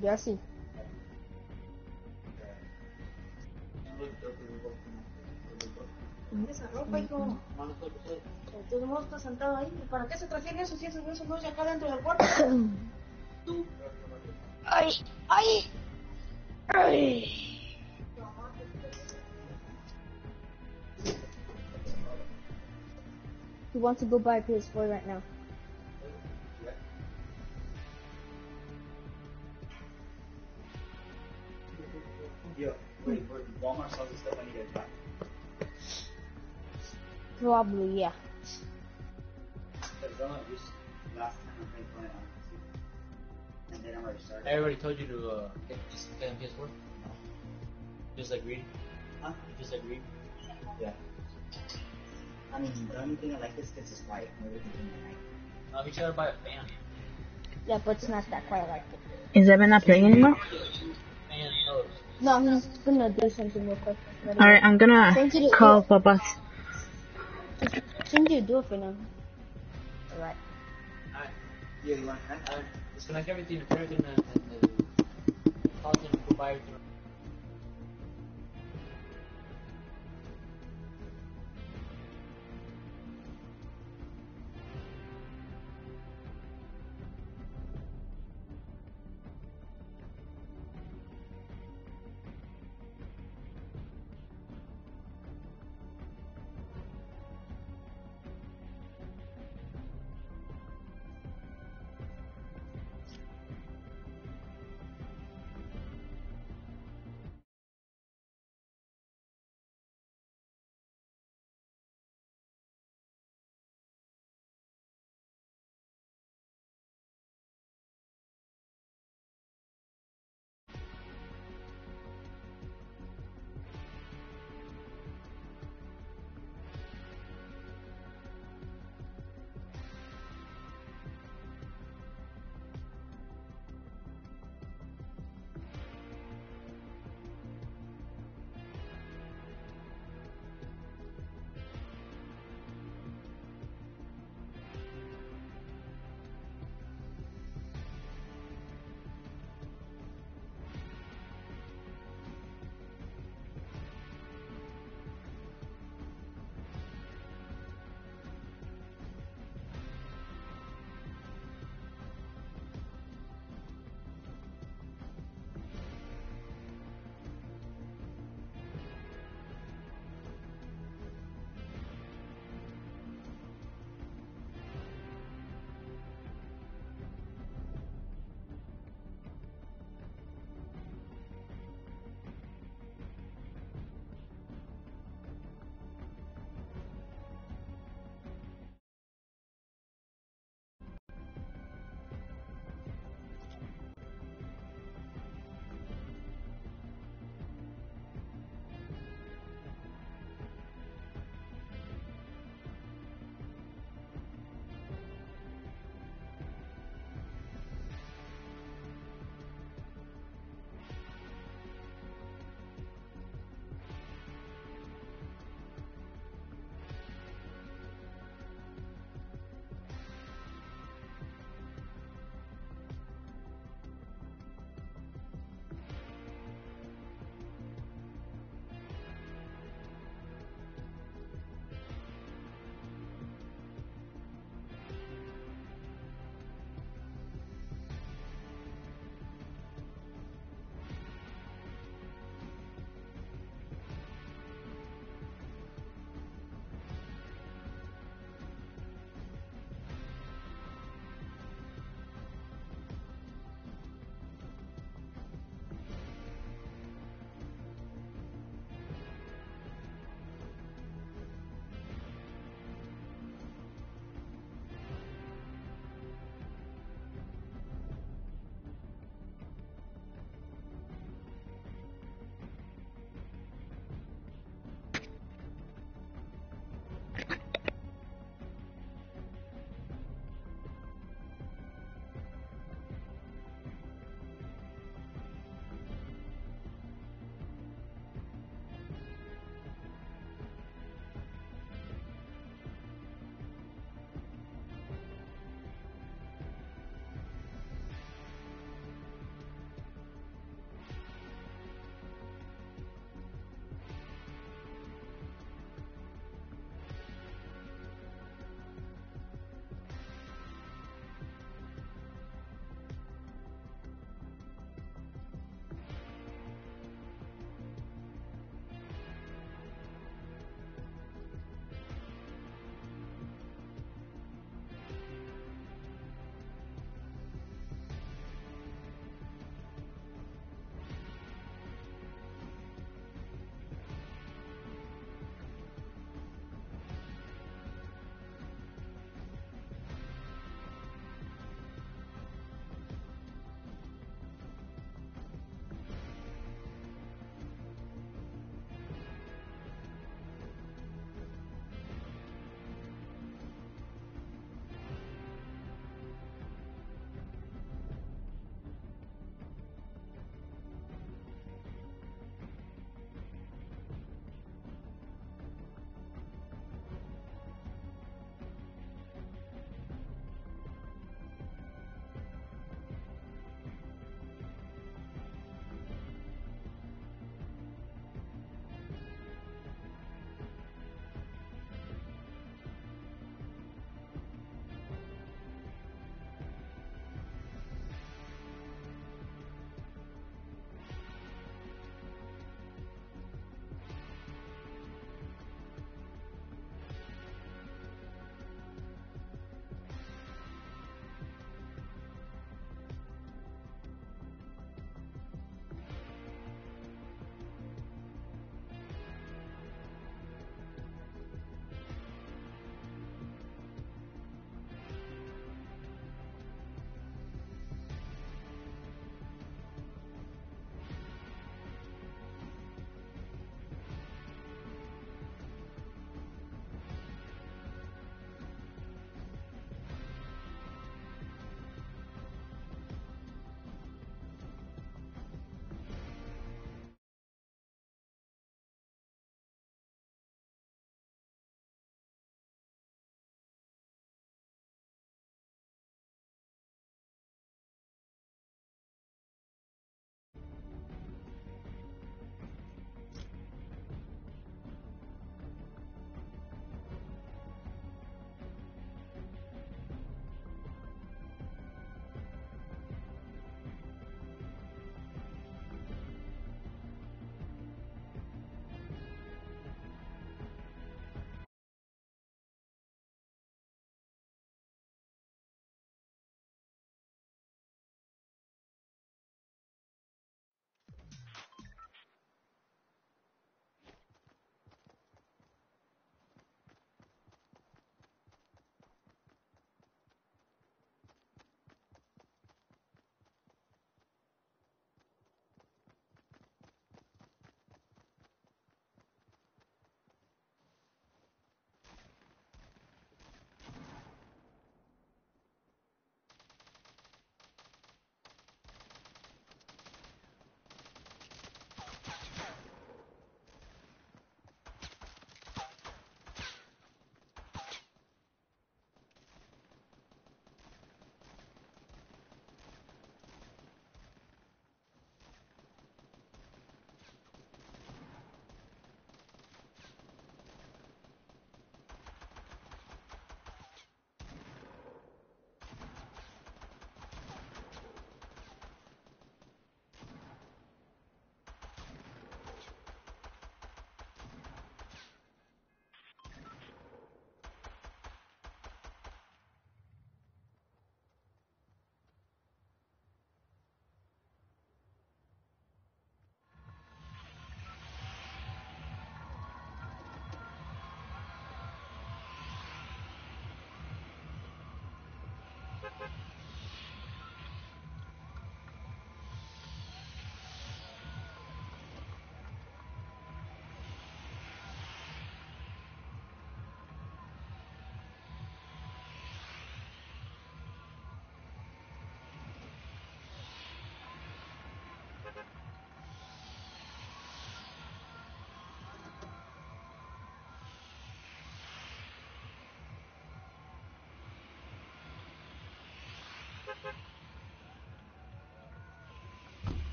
Speaker 6: Look, look.
Speaker 4: Esa ropa, hijo. De todos modos está sentado ahí. ¿Y ¿Para qué se trajeron eso si esos huesos no es acá dentro del cuarto? Tú.
Speaker 1: Ay, ay, ay. He wants to go buy a PS4 right now.
Speaker 5: Wait, wait, Walmart sells this stuff I need to buy.
Speaker 1: Probably, yeah.
Speaker 5: Because just last time I and then I already started.
Speaker 6: I already told you to uh, get just get on PS4. Just like Reed.
Speaker 5: Huh?
Speaker 6: Just like Reed.
Speaker 5: Yeah. I mean, the only thing I like is because it's quiet and everything in the night.
Speaker 6: Uh, we should buy a fan.
Speaker 1: Yeah, but it's not that quite like it.
Speaker 2: Is Evan not playing anymore?
Speaker 6: Fan helps.
Speaker 1: No, he's gonna do something real quick.
Speaker 2: Alright, I'm gonna
Speaker 1: Thank you to-
Speaker 2: call Papas.
Speaker 1: Cindy, do it for now. Alright.
Speaker 6: Alright.
Speaker 5: Yeah, you want to connect?
Speaker 6: Alright. Disconnect everything, repair everything, and, and, uh, and call them to buy everything.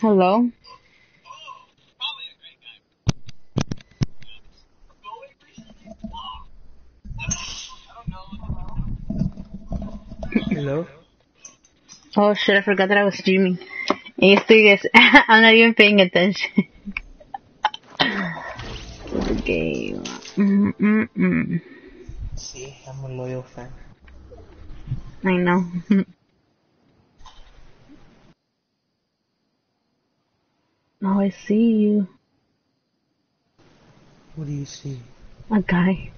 Speaker 2: Hello?
Speaker 7: Hello?
Speaker 2: Oh shit, I forgot that I was streaming. Y estoy, des- I'm not even paying attention. to the game. Mm mm mm.
Speaker 7: See, I'm a loyal fan.
Speaker 2: I know. Oh, I see you.
Speaker 7: What do you see?
Speaker 2: A guy.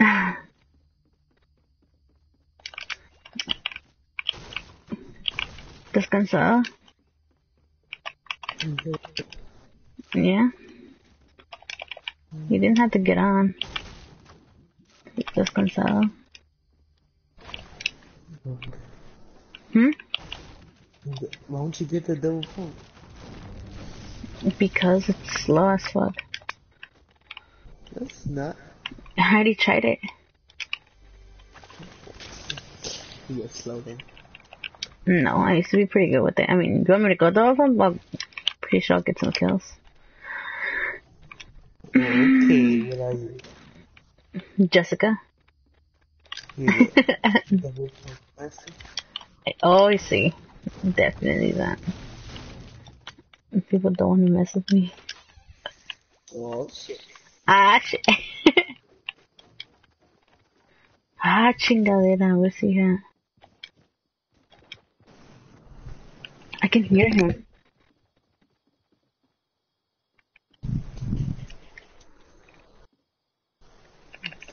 Speaker 2: ¿Descansado? Mm-hmm. Yeah. You didn't have to get on. Descansado. Hmm?
Speaker 7: Why don't you get the double phone?
Speaker 2: Because it's slow as fuck.
Speaker 7: That's not.
Speaker 2: I already tried it.
Speaker 7: You're slow then.
Speaker 2: No, I used to be pretty good with it. I mean, do you want me to go through all of them? Well, pretty sure I'll get some kills.
Speaker 7: Okay, what are you?
Speaker 2: Jessica.
Speaker 7: You the double phone master?
Speaker 2: I see. Definitely that. People don't want to mess with me.
Speaker 7: Oh shit.
Speaker 2: Ah, shit. ah, chingadera. Where's he at? I can hear him.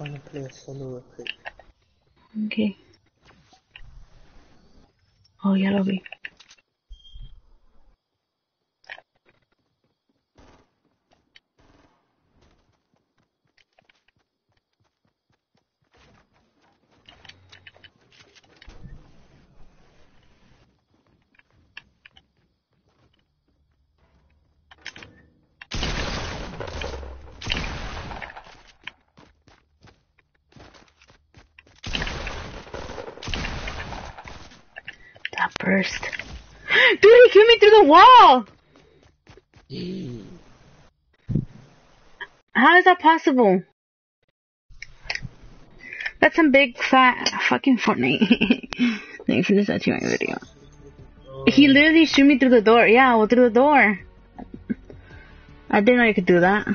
Speaker 7: Trying to play a solo real quick.
Speaker 2: Okay. Oh, ya lo vi. Dude, he killed me through the wall! How is that possible? That's some big fat fucking Fortnite. Thanks for this watching my video. He literally shoot me through the door. Yeah, well, through the door. I didn't know you could do that.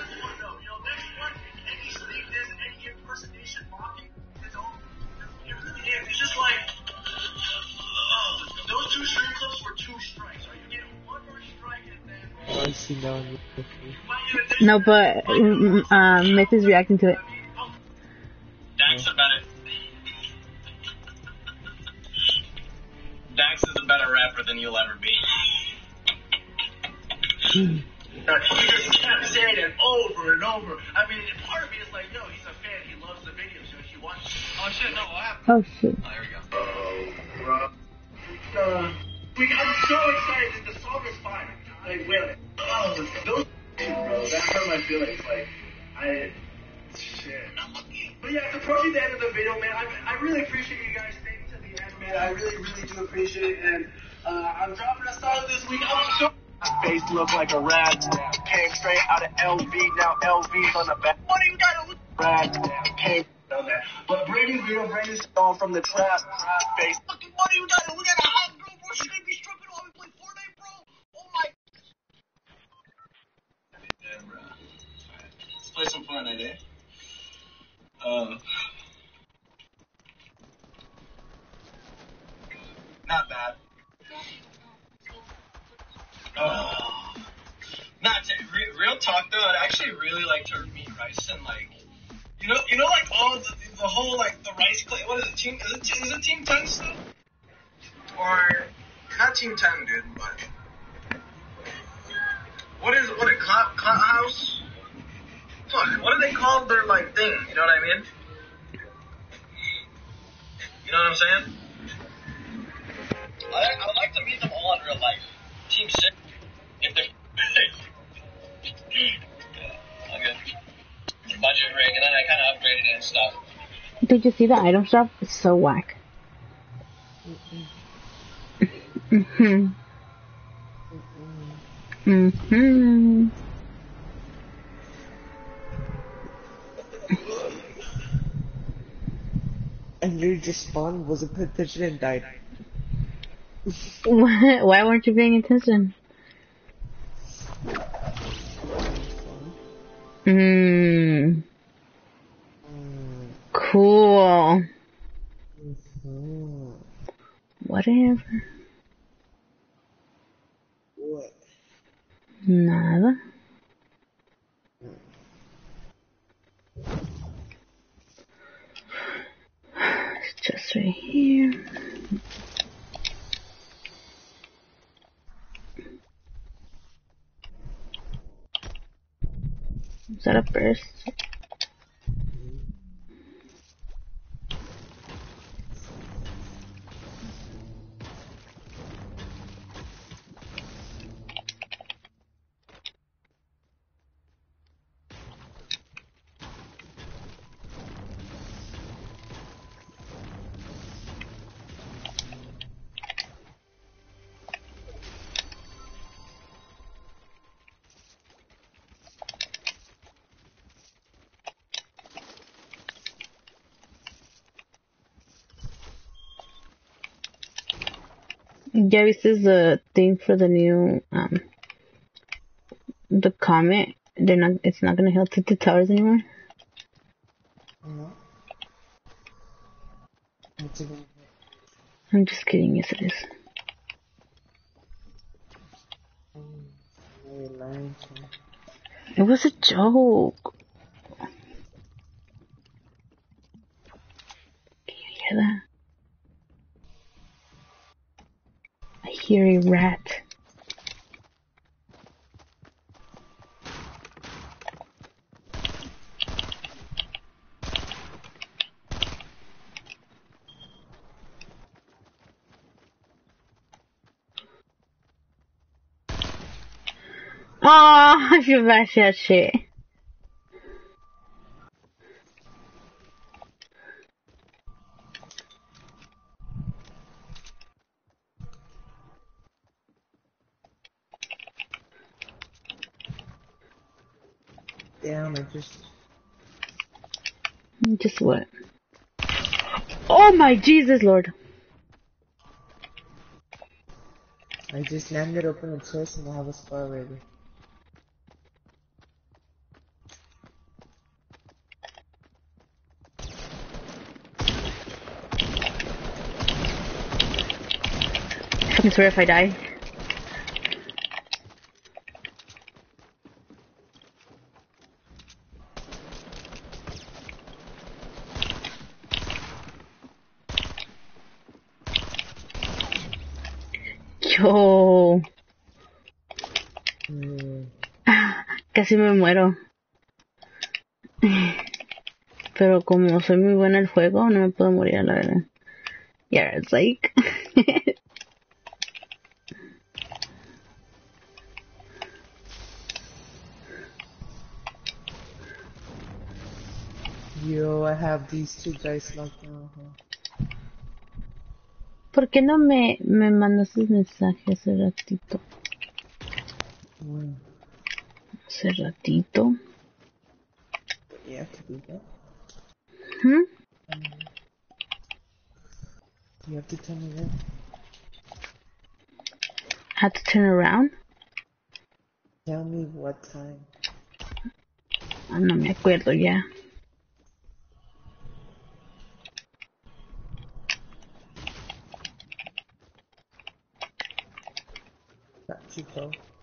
Speaker 8: Then
Speaker 7: I see now.
Speaker 2: No, but um, Myth is reacting to it.
Speaker 8: Dax a better Dax is a better rapper than you'll ever be. he just kept saying it over and over. I mean, part of me is like, no, he's a fan. He loves the video, so he watches. Oh shit, no, what happened?
Speaker 2: Oh shit.
Speaker 8: Oh, there we go. Oh, bro. Uh, we, I'm so excited. The song is fire. Like, wait, oh, those, bro, that hurt my feelings. Like, I, shit. But yeah, it's approaching the end of the video, man. I, I really appreciate you guys staying to the end, man. I really, really do appreciate it. And uh, I'm dropping a song this week. I'm so. Face look like a rat. Came straight out of LV. Now LV's on the back. What do you got to? Rat. Came on that. But Brady, we bring this song from the trap. Face. What do you got to look at a hot girl, bro? She gonna be stripping while we play Fortnite, bro. Oh my. Let's play some Fortnite, eh? Um.
Speaker 9: not bad. Oh. Not to, re- real talk though. I'd actually really like to meet Rice and like, you know, you know, like all the, the whole like the Rice clay. What is it? Team? Is it, is it Team Ten still? Or not Team Ten, dude? But what is what a clout, clout house? Fuck. What do they call their like thing? You know what I mean? You know what I'm saying? I, I would like to meet them all in real life. Team Six, if they're. yeah, okay. Budget rig, and then I kind of upgraded it and stuff.
Speaker 2: Did you see the item shop? It's so whack. Mhm. Mhm.
Speaker 7: And you just spawned, wasn't paying attention and died.
Speaker 2: Why why weren't you paying attention? Mm.
Speaker 7: Mm,
Speaker 2: Cool.
Speaker 7: mhm.
Speaker 2: Whatever. Nada. It's just right here. Is that a burst? Ya viste the thing for the new um the comet? They're not. It's not gonna help the towers anymore. I'm just kidding. Yes, it is.
Speaker 7: To.
Speaker 2: It was a joke. Can you hear that? I hear a rat. Oh, I feel bad for that shit.
Speaker 7: Damn, I just.
Speaker 2: Just what? Oh my Jesus, Lord.
Speaker 7: I just landed open a chest and I have a spar ready.
Speaker 2: I fucking swear if I die. Casi me muero. Pero como soy muy buena en el juego, no me puedo morir a la verdad. Yeah, it's like...
Speaker 7: Yo, I have these two guys locked down.
Speaker 2: ¿Por qué no me, me mandaste mensaje hace ratito?
Speaker 7: Mm,
Speaker 2: Hace ratito.
Speaker 7: you have to.
Speaker 2: Hmm?
Speaker 7: You have to tell me that.
Speaker 2: To turn around?
Speaker 7: Tell me what time.
Speaker 2: Ah, no me acuerdo ya.
Speaker 7: Not Chico.
Speaker 2: Oh.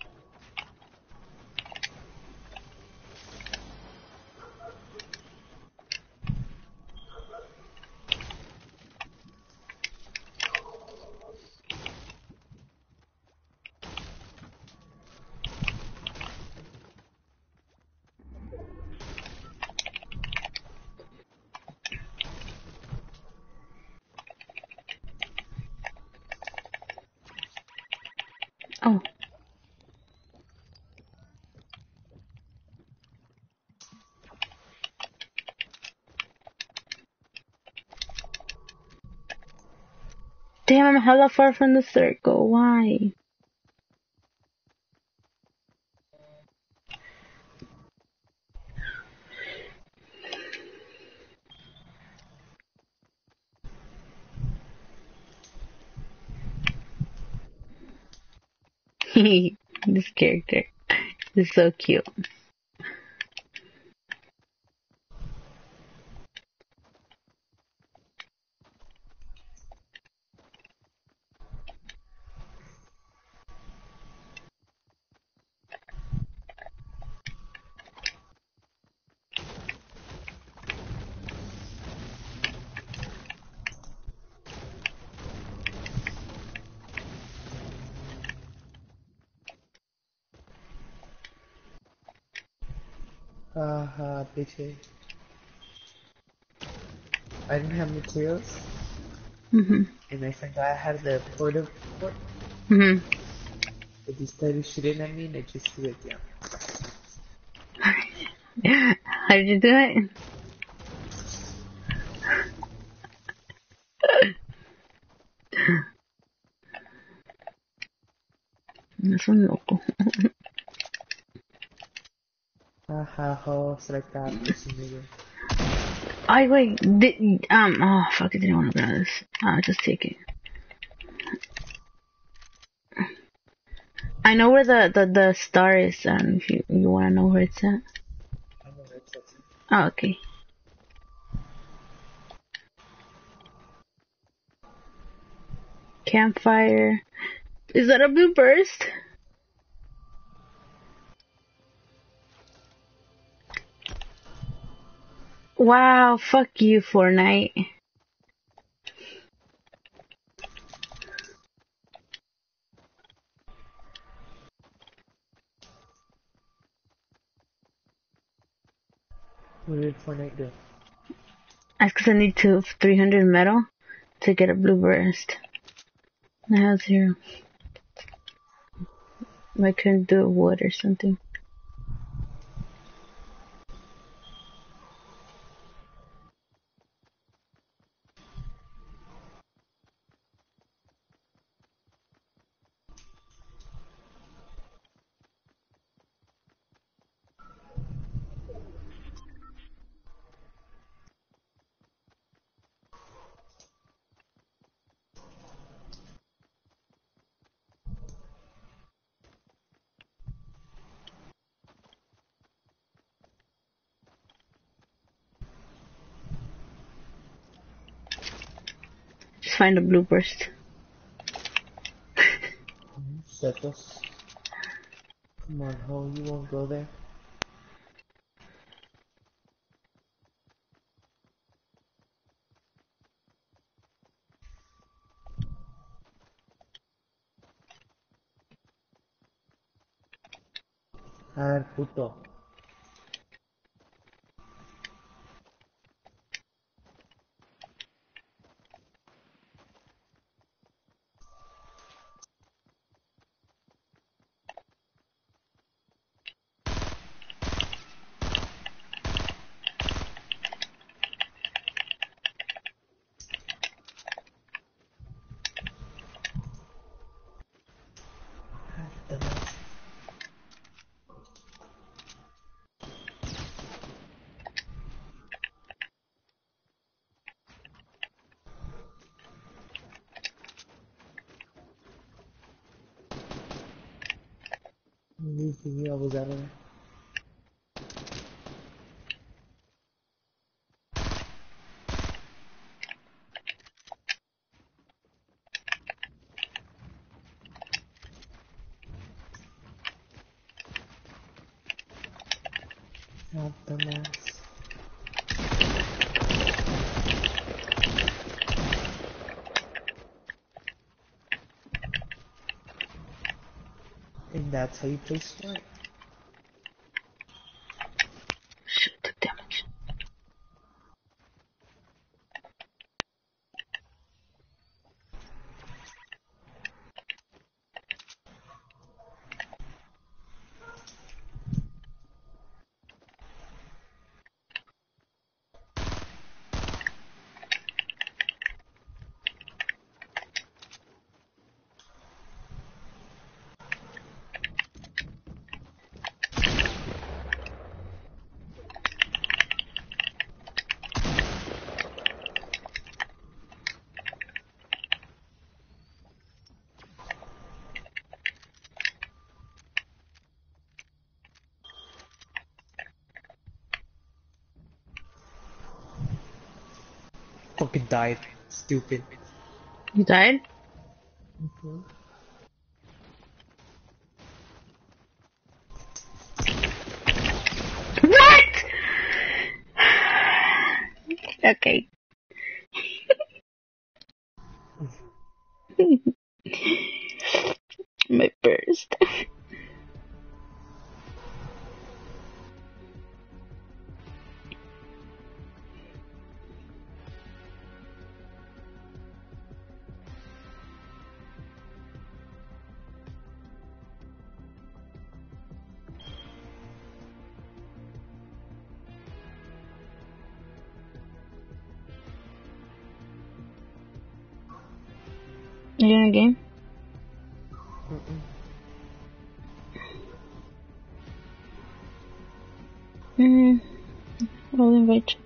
Speaker 2: Hella far from the circle. Why? this character is so cute.
Speaker 7: Bitch. I didn't have materials,
Speaker 2: Mhm.
Speaker 7: and I forgot I had the porta port.
Speaker 2: Mhm.
Speaker 7: But they started shooting at me, and I just threw it down.
Speaker 2: How did you do it?
Speaker 7: Pussy nigga.
Speaker 2: Ay, wait. Did, um, oh, fuck, I didn't want to grab this. I'll just take it. I know where the, the, the star is, um, if you, you want to know where it's at.
Speaker 7: I.
Speaker 2: Oh, okay. Campfire. Is that a blue burst? Wow, fuck you, Fortnite.
Speaker 7: What did Fortnite do?
Speaker 2: That's because I need to 300 metal to get a blue burst. I have zero. I couldn't do wood or something. Just find a blue burst.
Speaker 7: Setos. Come on, ho, you won't go there. A ver, puto. Anything else was out of there? Not the mask. And that's how you play smart. Fucking died. Stupid.
Speaker 2: You died? Mm-hmm. What? okay. My burst. You in a game? Mm, I'll invite you.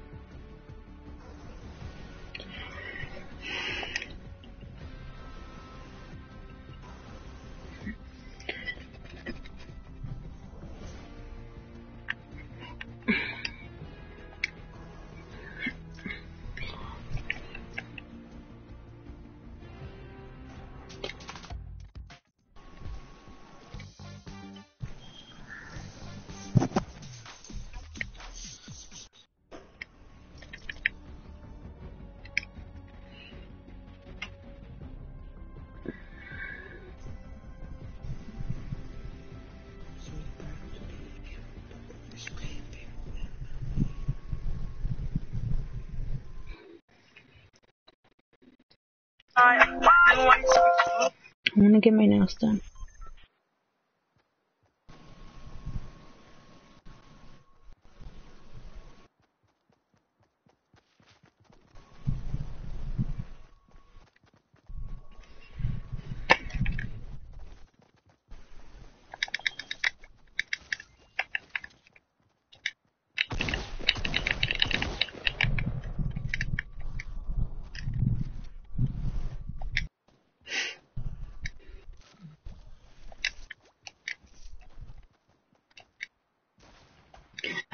Speaker 2: Get my nails done.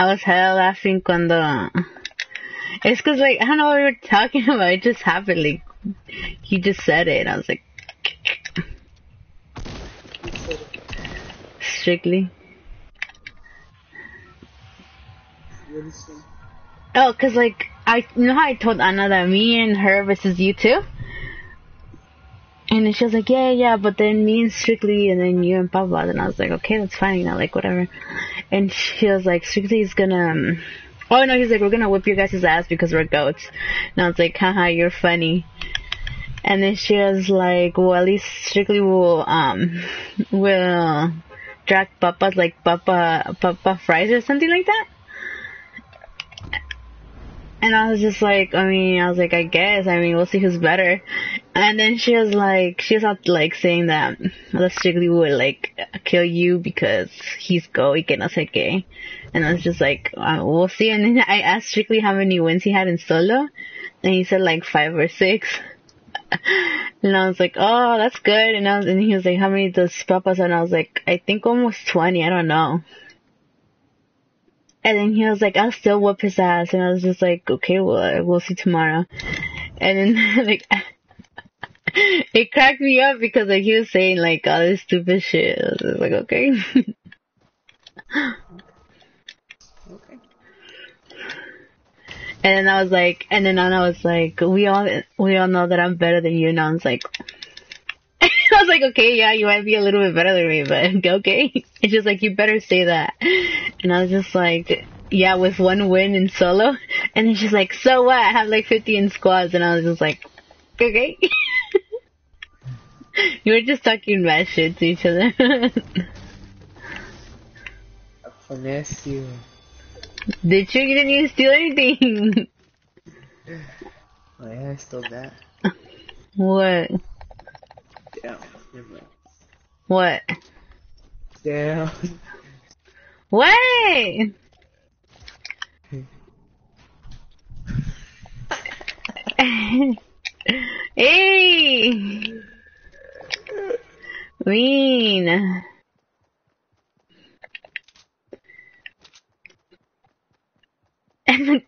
Speaker 2: I was hell laughing cuando. It's cause like, I don't know what we were talking about, it just happened, like, he just said it, I was like, strictly. Oh, cause like, I, you know how I told Anna that me and her versus you two? And then she was like, yeah, yeah, but then me and Strictly, and then you and Pablo. And I was like, okay, that's fine, you know, like, whatever. And she was like, Strictly is gonna, um, oh no, he's like, we're gonna whip your guys' ass because we're goats. And I was like, haha, you're funny. And then she was like, well, at least Strictly will, um, will drag papas like papa, papa fries or something like that. And I was just like, I mean, I was like, I guess, I mean, we'll see who's better. And then she was like, she was out like saying that Strictly would like kill you because he's go y que no sé qué. And I was just like, uh, we'll see. And then I asked Strictly how many wins he had in solo, and he said like five or six. and I was like, oh, that's good. And I was, and he was like, how many does papas? And I was like, I think almost twenty. I don't know. And then he was like, I'll still whoop his ass. And I was just like, okay, well, we'll see tomorrow. And then, like, it cracked me up because, like, he was saying, like, all this stupid shit. I was like, okay.
Speaker 7: Okay.
Speaker 2: And then I was like, and then Anna was like, we all, we all know that I'm better than you. And I was like, I was like, okay, yeah, you might be a little bit better than me, but okay. It's just like, you better say that. And I was just like, yeah, with one win in solo. And then she's like, so what? I have like 50 in squads. And I was just like, okay. you were just talking mad shit to each other.
Speaker 7: I finesse you.
Speaker 2: Did you? You didn't even steal anything.
Speaker 7: Oh yeah, I stole that.
Speaker 2: what?
Speaker 7: Damn.
Speaker 2: What?
Speaker 7: Damn.
Speaker 2: What? hey! Mean. I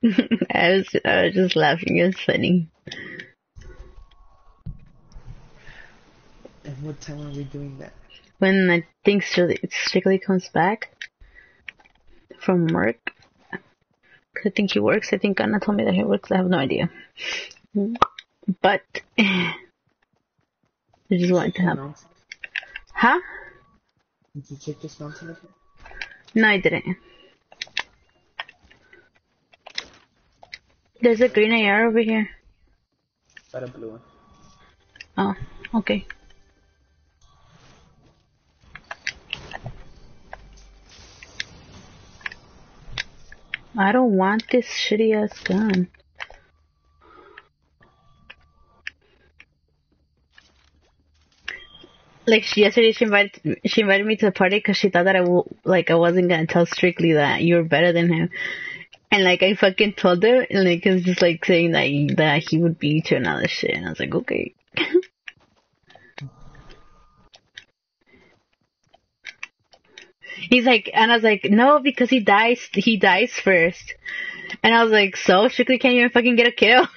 Speaker 2: was I was just laughing. It's funny.
Speaker 7: What time are we doing that?
Speaker 2: When I think Strictly, Strictly comes back from work. I think he works. I think Anna told me that he works. I have no idea. But I just wanted to have. Huh?
Speaker 7: Did you check this mountain?
Speaker 2: No, I didn't. There's a green AR over here.
Speaker 7: Got a blue one.
Speaker 2: Oh, okay. I don't want this shitty ass gun. Like yesterday, she invited she invited me to the party because she thought that I w- like I wasn't gonna tell Strictly that you were better than him, and like I fucking told her, and like it was just like saying that he, that he would beat you and all this shit, and I was like, okay. He's like, and I was like, no, because he dies, he dies first. And I was like, so Strictly can't even fucking get a kill.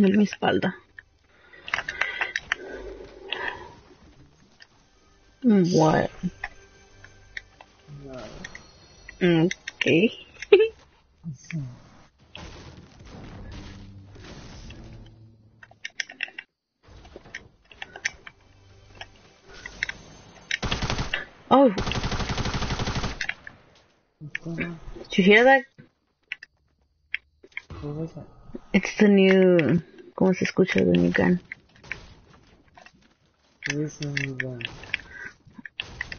Speaker 2: En mi espalda. What?
Speaker 7: No.
Speaker 2: Okay. oh,
Speaker 7: What's going on?
Speaker 2: did you hear that?
Speaker 7: What was that?
Speaker 2: It's the new. ¿Cómo se escucha the new gun?
Speaker 7: Where is the new one?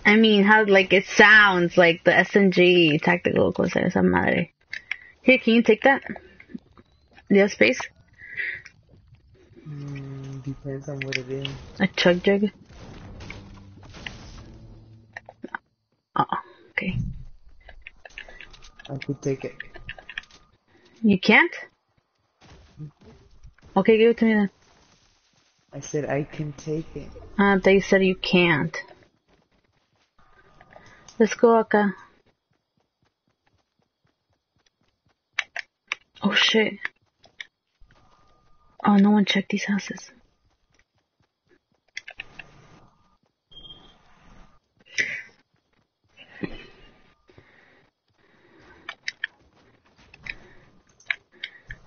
Speaker 2: I mean, how like it sounds like the SMG tactical cosa esa madre. Here, can you take that? Do you have space?
Speaker 7: Mm, depends on what it is.
Speaker 2: A chug jug? Oh, okay.
Speaker 7: I could take it.
Speaker 2: You can't? Okay, give it to me then.
Speaker 7: I said I can take it.
Speaker 2: Uh, they said you can't. Let's go acá. Oh shit. Oh, no one checked these houses.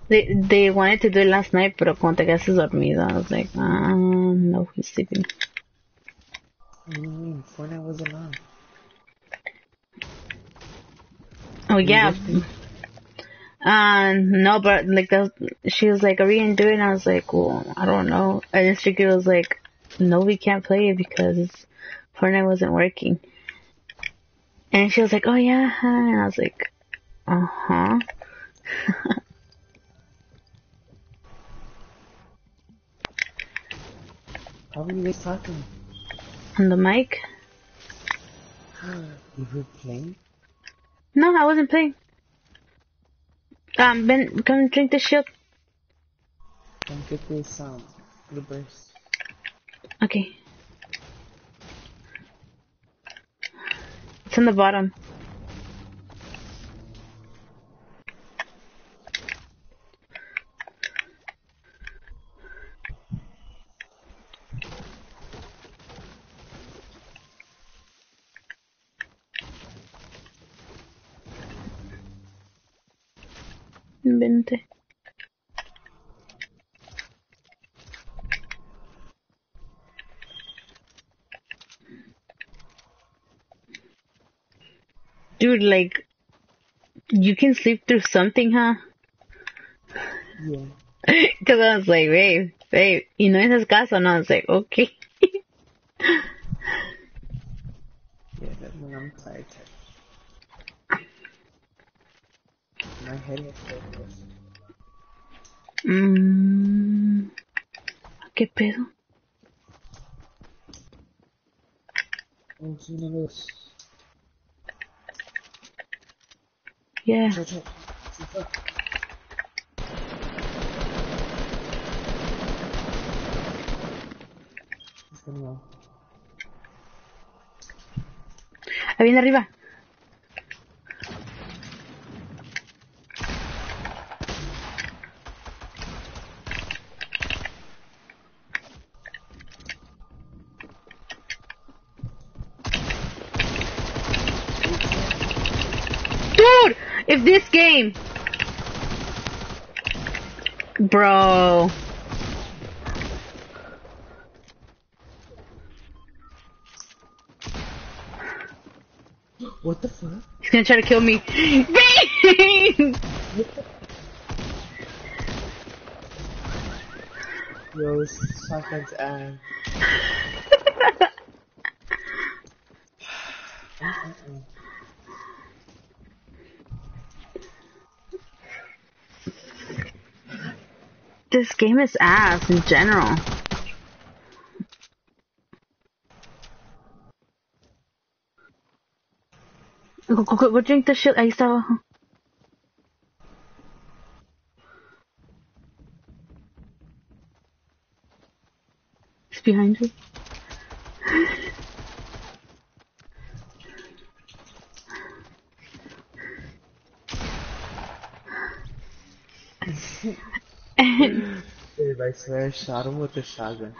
Speaker 2: They they wanted to do it last night, pero cuando te quedaste dormido, I was like, ah, no, he's sleeping.
Speaker 7: What do you mean? Fortnite wasn't on.
Speaker 2: Oh yeah. Um, no, but like that, she was like, "Are we gonna do it?" And I was like, "Well, I don't know." And then Strictly was like, "No, we can't play it because Fortnite wasn't working." And she was like, "Oh yeah," and I was like, "Uh huh."
Speaker 7: How were you guys talking?
Speaker 2: On the mic?
Speaker 7: You were playing?
Speaker 2: No, I wasn't playing. Um, Ben, come drink the shield.
Speaker 7: Come get this um burst.
Speaker 2: Okay. It's in the bottom. Vente. Dude, like, you can sleep through something, huh?
Speaker 7: Yeah.
Speaker 2: Cause I was like, babe, babe, y no esas casa, no, I was like, okay.
Speaker 7: Yeah, when I'm tired. Head is focused.
Speaker 2: Mm, ¿Qué pedo?
Speaker 7: Oh, it's one of those.
Speaker 2: Yeah.
Speaker 7: Check, check. Check, check. It's gonna go.
Speaker 2: Ahí viene arriba. Dude, if this game, bro,
Speaker 7: What the fuck?
Speaker 2: he's gonna try to kill me.
Speaker 7: Yo, this shotgun's ass. Mm-mm-mm.
Speaker 2: This game is ass in general. Go, go, go, go drink the shit. Está abajo. It's behind you.
Speaker 7: I swear I shot him with a shotgun.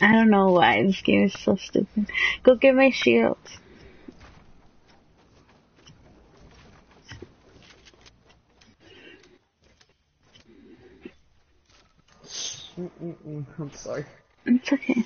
Speaker 2: I don't know why this game is so stupid. Go get my shield.
Speaker 7: Mm-mm-mm. I'm sorry.
Speaker 2: It's okay.